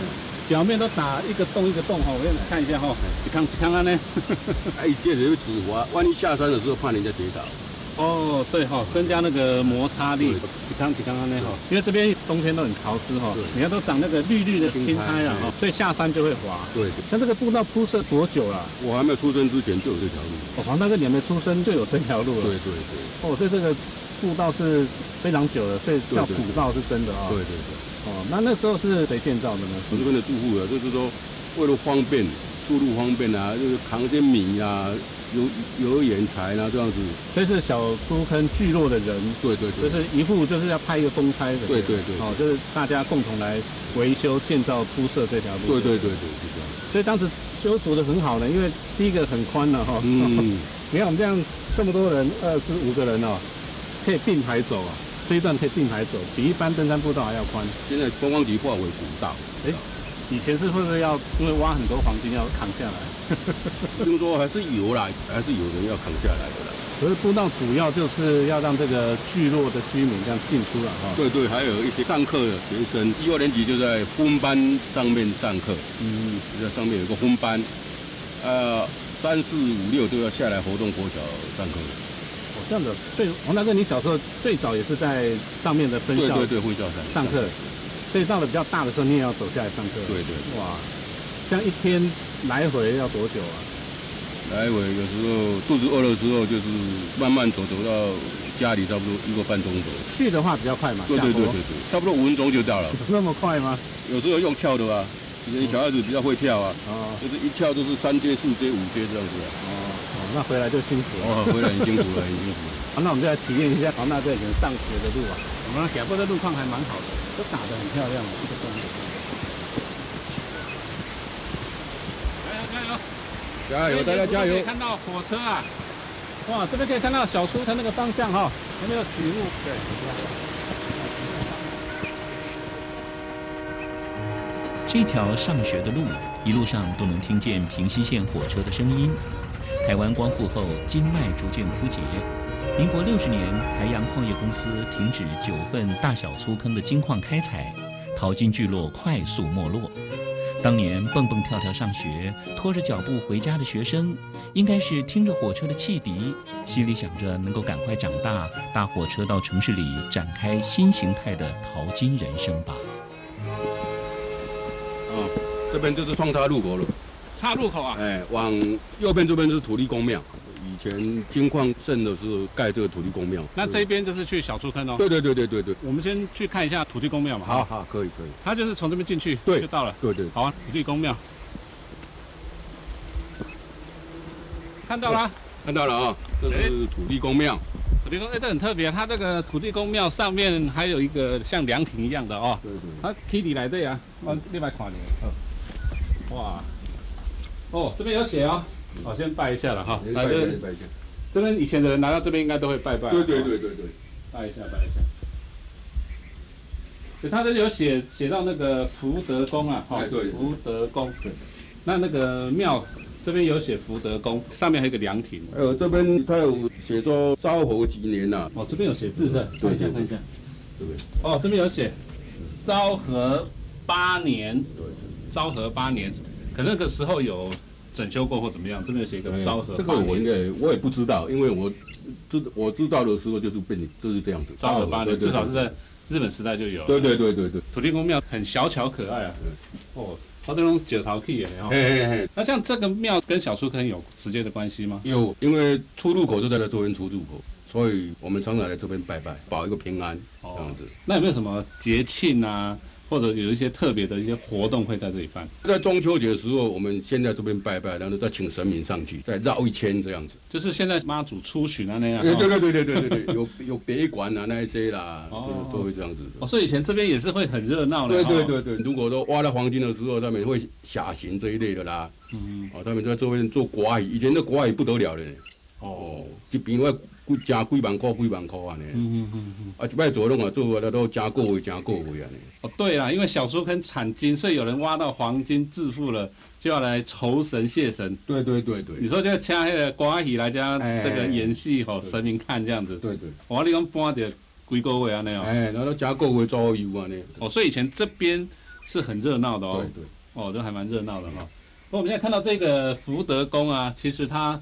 表面都打一个洞一个洞哈，我给你看一下哈，几康几康啊呢？哎，这是会止滑，万一下山的时候怕人家跌倒。哦，对哈，增加那个摩擦力。几康几康啊呢哈，因为这边冬天都很潮湿哈，你看都长那个绿绿的青苔了哈，所以下山就会滑。对。那这个步道铺设多久了？我还没有出生之前就有这条路。哦，黄大哥，你还没出生就有这条路了？对对对。哦，所以这个步道是非常久了，所以叫古道是真的啊。对对对。哦，那那时候是谁建造的呢？我这边的住户啊，就是说为了方便出入方便啊，就是扛些米啊，有有盐柴啊这样子。所以是小出坑聚落的人，对对对，就是一户就是要派一个公差的，对对对，哦，就是大家共同来维修建造铺设这条路。对对对对，是这样。所以当时修筑的很好呢，因为第一个很宽了哈。嗯。[laughs] 你看我们这样这么多人，二十五个人哦，可以并排走啊。这一段可以并排走，比一般登山步道还要宽。现在观光局划为古道，哎，以前是会不会要因为挖很多黄金要扛下来？[laughs] 听说还是有啦，还是有人要扛下来的啦。可是步道主要就是要让这个聚落的居民这样进出了哈。对对，还有一些上课的学生，一二年级就在分班上面上课，嗯，在上面有个分班，呃。三四五六都要下来活动国小上课。哦，这样子，所以王大哥，你小时候最早也是在上面的分校对对对分校上课，所以到了比较大的时候，你也要走下来上课。对对。哇，这样一天来回要多久啊？来回有时候肚子饿的时候，就是慢慢走走到家里，差不多一个半钟头。去的话比较快嘛？对对对对对，差不多五分钟就到了。那么快吗？有时候用跳的吧，以前小孩子比较会跳啊。哦。就是一跳都是三阶、四阶、五阶这样子。哦哦，那回来就辛苦了。哦，回来很辛苦了，很辛苦。好，[laughs] 那我们就来体验一下王大哥以前上学的路啊。我们下坡的路况还蛮好的，都打得很漂亮一个桩。加油，大家加油！看到火车啊，哇，这边可以看到小苏他那个方向哈，还没有起雾。对。这条上学的路，一路上都能听见平西线火车的声音。台湾光复后，金脉逐渐枯竭。民国六十年，台阳矿业公司停止九份大小粗坑的金矿开采，淘金聚落快速没落。当年蹦蹦跳跳上学、拖着脚步回家的学生，应该是听着火车的汽笛，心里想着能够赶快长大，搭火车到城市里展开新形态的淘金人生吧。啊，这边就是双叉路口了。岔路口啊？哎，往右边这边是土地公庙。前金矿盛的时候盖这个土地公庙，那这边就是去小猪坑哦。对对对对对对。我们先去看一下土地公庙嘛。好好，可以可以。他就是从这边进去，对，就到了。对对。好啊，土地公庙。看到了。看到了啊，这是土地公庙。土地公哎，这很特别，它这个土地公庙上面还有一个像凉亭一样的哦。对对。它基地来对啊，我另外看的。哇。哦，这边有写哦。好，先拜一下了哈。拜一下，拜一下。这边以前的人来到这边，应该都会拜拜。对对对对对。拜一下，拜一下。他这有写写到那个福德宫啊，哈。对。福德宫。对。那那个庙这边有写福德宫，上面还有个凉亭。呃，这边他有写说昭和几年呐。哦，这边有写字是？看一下，看一下。对。哦，这边有写昭和八年。对。昭和八年，可那个时候有。整修过或怎么样？这边写一个昭和。这个我应该我也不知道，因为我知我知道的时候就是被你就是这样子。昭和八年，至少是在日本时代就有。对对对对对。土地公庙很小巧可爱啊。哦，好这种九桃 K 哈。那像这个庙跟小苏坑有直接的关系吗？有，因为出入口就在这边出入口，所以我们常常来这边拜拜，保一个平安这样子。那有没有什么节庆啊？或者有一些特别的一些活动会在这里办，在中秋节的时候，我们先在这边拜拜，然后再请神明上去，再绕一圈这样子。就是现在妈祖出巡啊那样。对对对对对对对，有有别馆啊那一些啦，都都会这样子。哦，所以以前这边也是会很热闹的。对对对对，如果说挖到黄金的时候，他们会下行这一类的啦。嗯哦，他们在这边做寡语，以前的寡语不得了的。哦，就比如几加几万块，几万块安尼。嗯嗯嗯嗯。啊，一摆做拢啊，做啊，都加个位，加个位安尼。哦，对啦，因为小苏坑产金，所以有人挖到黄金致富了，就要来酬神谢神。对对对对。你说就请那个瓜喜来家这个演戏吼，神明看这样子。对对。我你讲搬的几个位安尼哦。哎，然后加个位左右安尼。哦，所以以前这边是很热闹的哦。对对。哦，都还蛮热闹的哈。那我们现在看到这个福德宫啊，其实它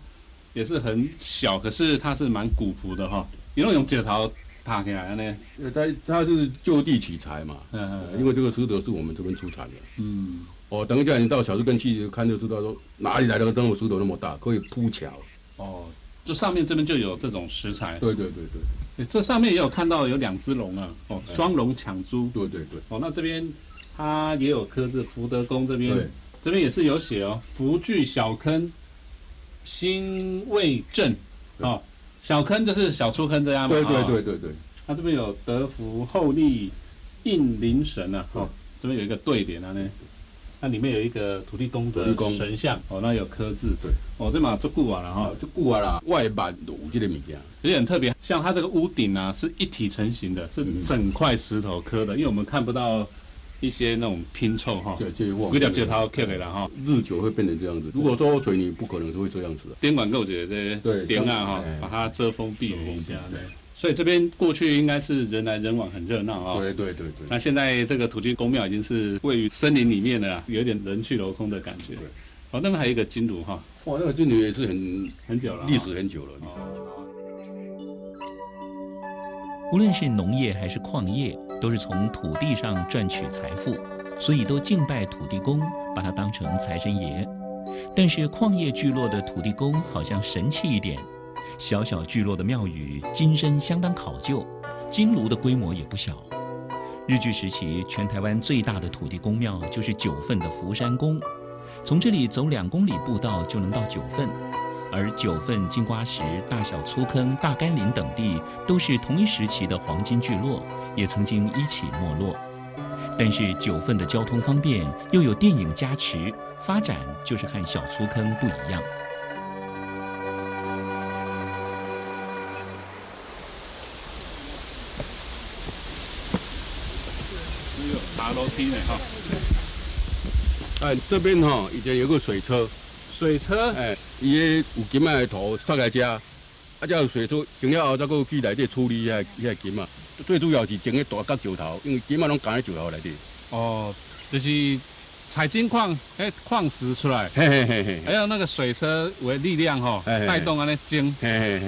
也是很小，可是它是蛮古朴的哈。一路用石头塔起来呢？呃，它它是就地取材嘛。嗯嗯。因为这个石头是我们这边出产的。嗯。哦，等一下你到小树根去看就知道，说哪里来的这种石头那么大，可以铺桥。哦，就上面这边就有这种石材。对对对对。这上面也有看到有两只龙啊。哦，双龙抢珠。对对对。哦，那这边它也有刻字，福德宫这边，这边也是有写哦，福聚小坑，新卫镇。哦。小坑就是小出坑这样嘛？对对对对对。它这边有德福厚利应灵神啊，哦，这边有一个对联啊呢，那里面有一个土地公的神像，哦，那有刻字，对，哦，这嘛就固瓦了哈，就固瓦啦，外板有这个物件，有点特别，像它这个屋顶啊是一体成型的，是整块石头刻的，因为我们看不到一些那种拼凑哈，对，这一条石头刻的啦哈，日久会变成这样子，如果说水泥不可能是会这样子的，电管构这些对电啊哈，把它遮风避雨一下，对。所以这边过去应该是人来人往，很热闹啊。对对对对。那现在这个土地公庙已经是位于森林里面了，有点人去楼空的感觉。哦，那边还有一个金炉哈。哇，那个金炉也是很很久了，历史很久了。无论是农业还是矿业，都是从土地上赚取财富，所以都敬拜土地公，把它当成财神爷。但是矿业聚落的土地公好像神气一点，小小聚落的庙宇金身相当考究，金炉的规模也不小。日据时期，全台湾最大的土地公庙就是九份的福山宫，从这里走两公里步道就能到九份。而九份、金瓜石、大小粗坑、大甘岭等地都是同一时期的黄金聚落，也曾经一起没落。但是九份的交通方便，又有电影加持，发展就是和小粗坑不一样。有爬楼梯呢哈。哎，这边哈以前有个水车。水车，哎，伊迄有金仔的土塞来遮，啊，才有水车，种了后再搁去内底处理遐遐金啊。最主要是种个大角石头，因为金仔拢干咧石头内底。哦，就是采金矿，迄，矿石出来，嘿嘿嘿嘿，还有那个水车为力量哈，带动啊那金，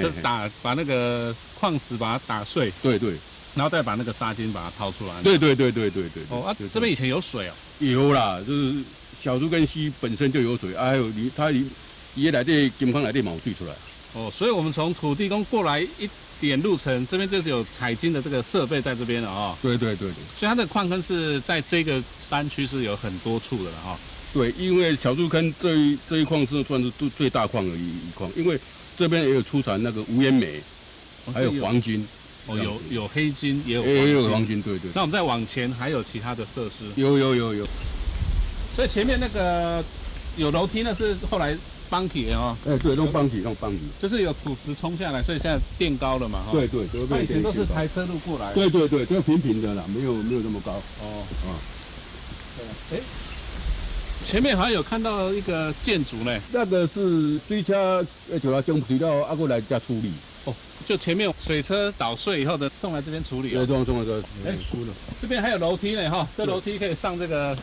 就是打把那个矿石把它打碎，对对，然后再把那个沙金把它掏出来。对对对对对对。哦啊，这边以前有水哦。有啦，就是。小猪跟溪本身就有水，还有你它你也来的金矿来的毛水出来。哦，所以我们从土地公过来一点路程，这边就是有采金的这个设备在这边了啊。对对对对。所以它的矿坑是在这个山区是有很多处的了哈。对，因为小竹坑这一这一矿是算是最最大矿的一一矿，因为这边也有出产那个无烟煤，还有黄金。哦，有有黑金，也有也有黄金，对对。那我们再往前还有其他的设施？有有有有。所以前面那个有楼梯，那是后来帮起的哦。哎，对，弄帮起，弄帮起。就是有土石冲下来，所以现在垫高了嘛。对对，以前都是开车路过来。对对对，都平平的啦，没有没有那么高。哦啊。对。哎，前面好像有看到一个建筑呢。那个是追车，就要将水料阿过来加处理。哦，就前面水车捣碎以后的送来这边处理。对，送送来这。哎，这边还有楼梯呢哈，这楼梯可以上这个。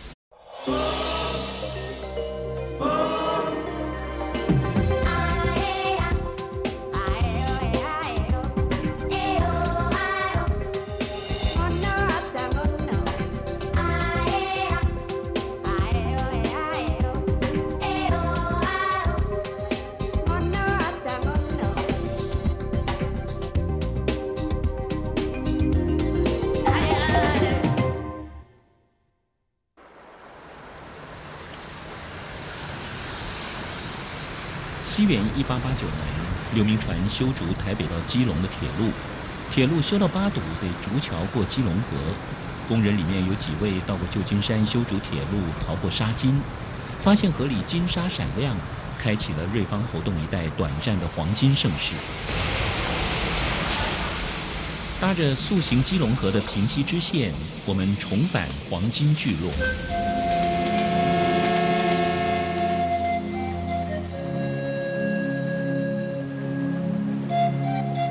西元一八八九年，刘铭传修筑台北到基隆的铁路，铁路修到八堵，得竹桥过基隆河。工人里面有几位到过旧金山修筑铁路，淘过沙金，发现河里金沙闪亮，开启了瑞芳猴洞一带短暂的黄金盛世。搭着速行基隆河的平溪支线，我们重返黄金聚落。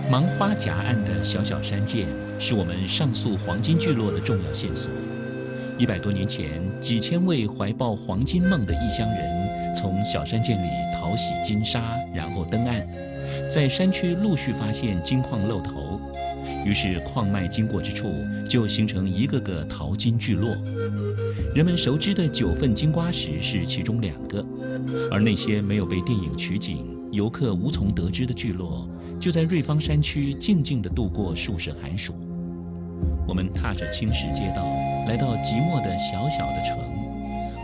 芒花夹岸的小小山涧，是我们上溯黄金聚落的重要线索。一百多年前，几千位怀抱黄金梦的异乡人，从小山涧里淘洗金沙，然后登岸，在山区陆续发现金矿露头，于是矿脉经过之处，就形成一个个淘金聚落。人们熟知的九份金瓜石是其中两个，而那些没有被电影取景、游客无从得知的聚落。就在瑞芳山区静静地度过数十寒暑。我们踏着青石街道，来到寂寞的小小的城。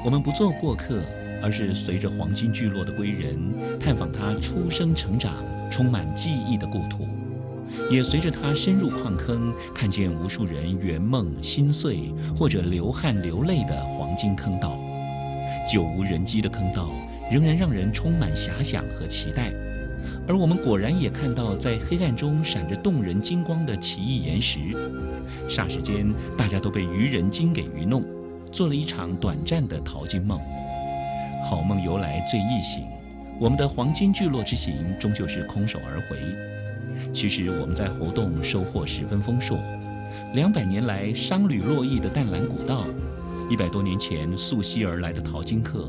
我们不做过客，而是随着黄金聚落的归人，探访他出生成长、充满记忆的故土；也随着他深入矿坑，看见无数人圆梦心碎或者流汗流泪的黄金坑道。久无人迹的坑道，仍然让人充满遐想和期待。而我们果然也看到，在黑暗中闪着动人金光的奇异岩石。霎时间，大家都被愚人金给愚弄，做了一场短暂的淘金梦。好梦由来最易醒，我们的黄金聚落之行终究是空手而回。其实我们在活动收获十分丰硕。两百年来商旅络绎的淡蓝古道，一百多年前溯溪而来的淘金客。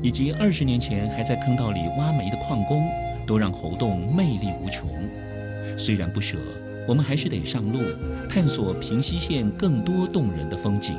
以及二十年前还在坑道里挖煤的矿工，都让猴洞魅力无穷。虽然不舍，我们还是得上路，探索平西县更多动人的风景。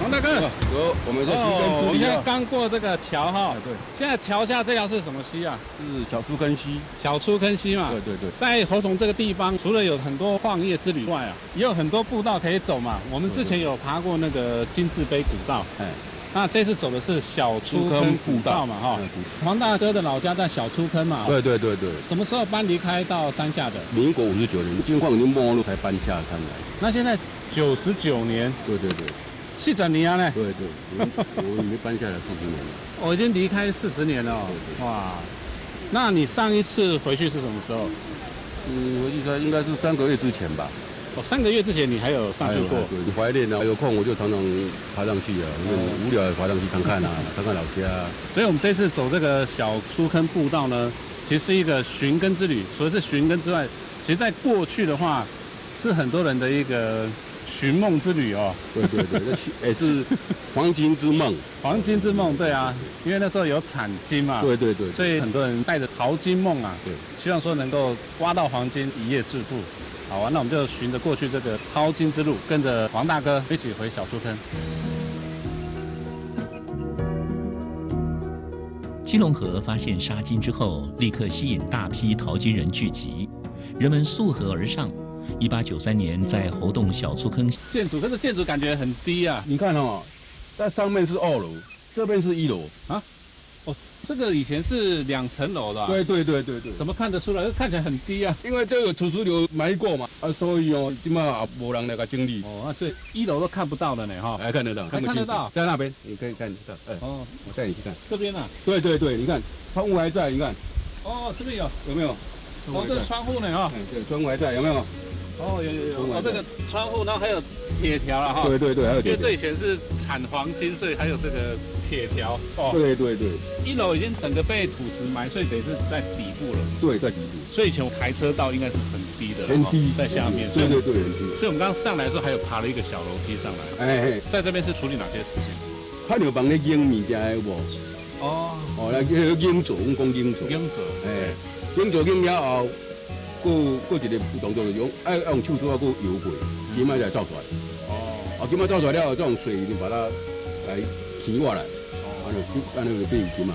黄大哥。有，我们在溪边哦，我们现。刚过这个桥哈。对，现在桥下这条是什么溪啊？是小出坑溪。小出坑溪嘛。对对对。在猴硐这个地方，除了有很多矿业之旅外啊，也有很多步道可以走嘛。我们之前有爬过那个金字碑古道，哎，那这次走的是小出坑步道嘛哈。嗯黄大哥的老家在小出坑嘛。。对对对对。什么时候搬离开到山下的？民国五十九年，金矿已经没落才搬下山来。那现在九十九年，对对对细整尼啊呢？对对，我已经搬下来四十年了。我已经离开四十年了哦。哇，那你上一次回去是什么时候？嗯，我记得应该是三个月之前吧。哦，三个月之前你还有上去过？对，怀念啊，有空我就常常爬上去啊，因为无聊也爬上去看看啊，[laughs] 看看老家啊。所以我们这次走这个小出坑步道呢，其实是一个寻根之旅。除了是寻根之外，其实在过去的话，是很多人的一个寻梦之旅哦。对对对，那是也是黄金之梦。黄金之梦，对啊，因为那时候有产金嘛。对对对，所以很多人带着淘金梦啊，对，希望说能够挖到黄金，一夜致富。好啊，那我们就循着过去这个淘金之路，跟着黄大哥一起回小树坑。基隆河发现沙金之后，立刻吸引大批淘金人聚集，人们溯河而上。一八九三年，在侯洞小粗坑建筑，这个建筑感觉很低啊。你看哦，在上面是二楼，这边是一楼啊。哦，这个以前是两层楼的、啊。对对对对对。怎么看得出来？看起来很低啊。因为这个土石流埋过嘛，啊，所以哦，今嘛也无人那个经历。哦，那这一楼都看不到了呢，哈。还看得到，看看得到，在那边你可以看得到。哎，哦，我带你去看。这边啊？对对对，你看窗户还在，你看。哦，这边有有没有？哦，这是窗户呢，哈。对，窗户还在，有没有？哦，有有有。哦，这个窗户，然后还有铁条了哈。对对对，还有铁因为这以前是产黄金，所以还有这个铁条。哦，对对对。一楼已经整个被土石埋，所以等于是在底部了。对，在底部。所以以前我开车道应该是很低的，很低，在下面。对对对，很低。所以我们刚刚上来的时候，还有爬了一个小楼梯上来。哎哎，在这边是处理哪些事情？看有帮你腌物件的无？哦。哦，那个腌做，我们讲腌做。腌做。哎，腌做腌了后。过过一个不同就是用爱爱用手做啊，过油过，金麦才造出来。哦，啊，金麦造出来了，这种水你把它来提过来，哦，按那按那个变金嘛。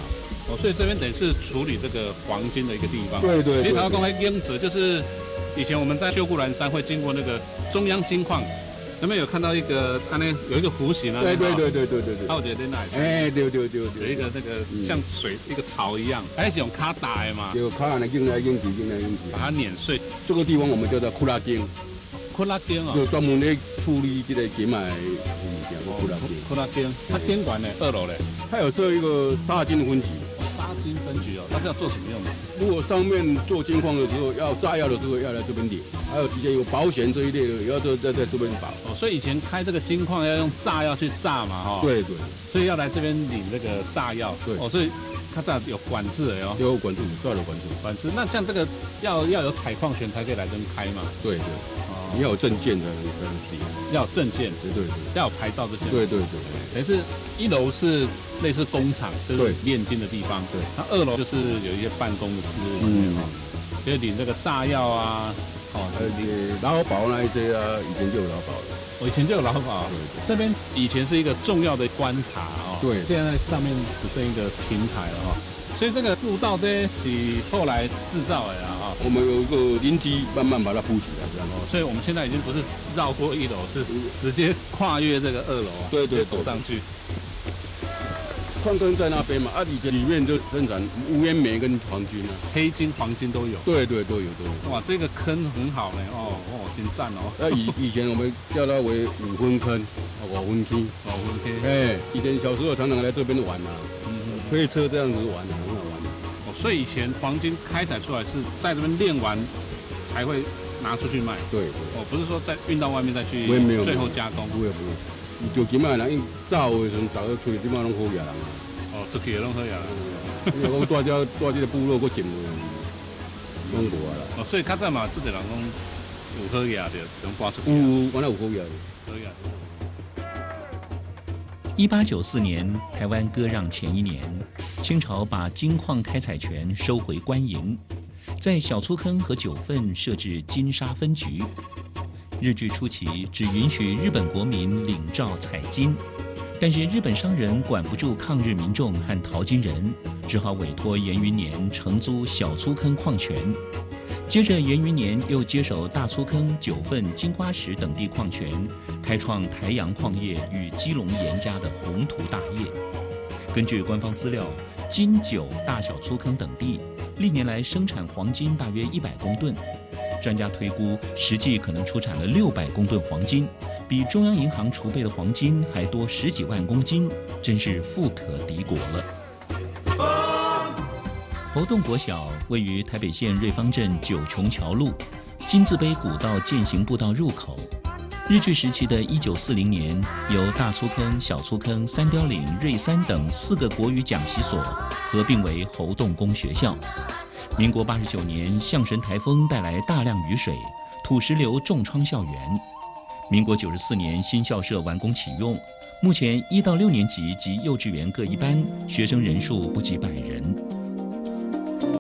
哦，所以这边等于是处理这个黄金的一个地方。对对。你台湾公开英子，就是以前我们在秀姑兰山会经过那个中央金矿，那边有看到一个，它呢有一个弧形啊。对对对对对对对。还有在那里。哎，对对对有一个那个像水一个槽一样，还是用卡打的嘛。有卡来用来用去，用来用去。把它碾碎。这个地方我们叫做库拉丁。库拉丁啊。就专门咧处理这个金脉物件，库拉丁。库拉丁，它监管呢，二楼嘞。它有做一个沙金分局。沙金分局哦，它是要做什么用的？如果上面做金矿的时候，要炸药的时候要来这边领，还有以前有保险这一类的，也要在在在这边保。哦，所以以前开这个金矿要用炸药去炸嘛，哈。对对。所以要来这边领这个炸药。对。哦，所以它这有管制的哟。有管制，炸的管制。管制。那像这个要要有采矿权才可以来这边开嘛？对对。哦。你要有证件的才能领。要有证件。对对对。要有牌照这些。对对对。等于是一楼是类似工厂，就是炼金的地方。对。那二楼就是有一些办公的室里面哈，就领这个炸药啊，哦，还有劳保那一些啊，以前就有劳保了。我以前就有劳保。对。这边以前是一个重要的关卡哦。对。现在上面只剩一个平台了哈，所以这个步道这是后来制造的啊。我们有一个灵机，慢慢把它铺起来，这样哦。所以我们现在已经不是绕过一楼，是直接跨越这个二楼啊，对对，走上去。矿坑在那边嘛，啊，以前里面就生产无烟煤跟黄金啊，黑金、黄金都有。对对，都有都有。哇，这个坑很好呢，哦哦，真赞哦。那以以前我们叫它为五分坑，五分坑，五分坑。哎，以前小时候常常来这边玩啊，嗯嗯，推车这样子玩，很好玩。哦，所以以前黄金开采出来是在这边炼完才会拿出去卖。对，哦，不是说再运到外面再去最后加工。不会不会，就今麦人因早的时候早要出去，今麦拢好野人。哦，出去也拢好野人。因为讲大家大这个部落搁进来，拢无啊啦。哦，所以较早嘛，这个人讲有好野的，能刮出去。有，原来有好野的。好野。一八九四年，台湾割让前一年，清朝把金矿开采权收回官营，在小粗坑和九份设置金沙分局。日据初期只允许日本国民领照采金，但是日本商人管不住抗日民众和淘金人，只好委托严云年承租小粗坑矿权。接着，严余年又接手大粗坑、九份、金花石等地矿权，开创台阳矿业与基隆严家的宏图大业。根据官方资料，金九大小粗坑等地历年来生产黄金大约一百公吨，专家推估实际可能出产了六百公吨黄金，比中央银行储备的黄金还多十几万公斤，真是富可敌国了。侯洞国小位于台北县瑞芳镇九重桥路金字碑古道践行步道入口。日据时期的一九四零年，由大粗坑、小粗坑、三雕岭、瑞三等四个国语讲习所合并为猴洞公学校。民国八十九年，象神台风带来大量雨水，土石流重创校园。民国九十四年，新校舍完工启用，目前一到六年级及幼稚园各一班，学生人数不及百人。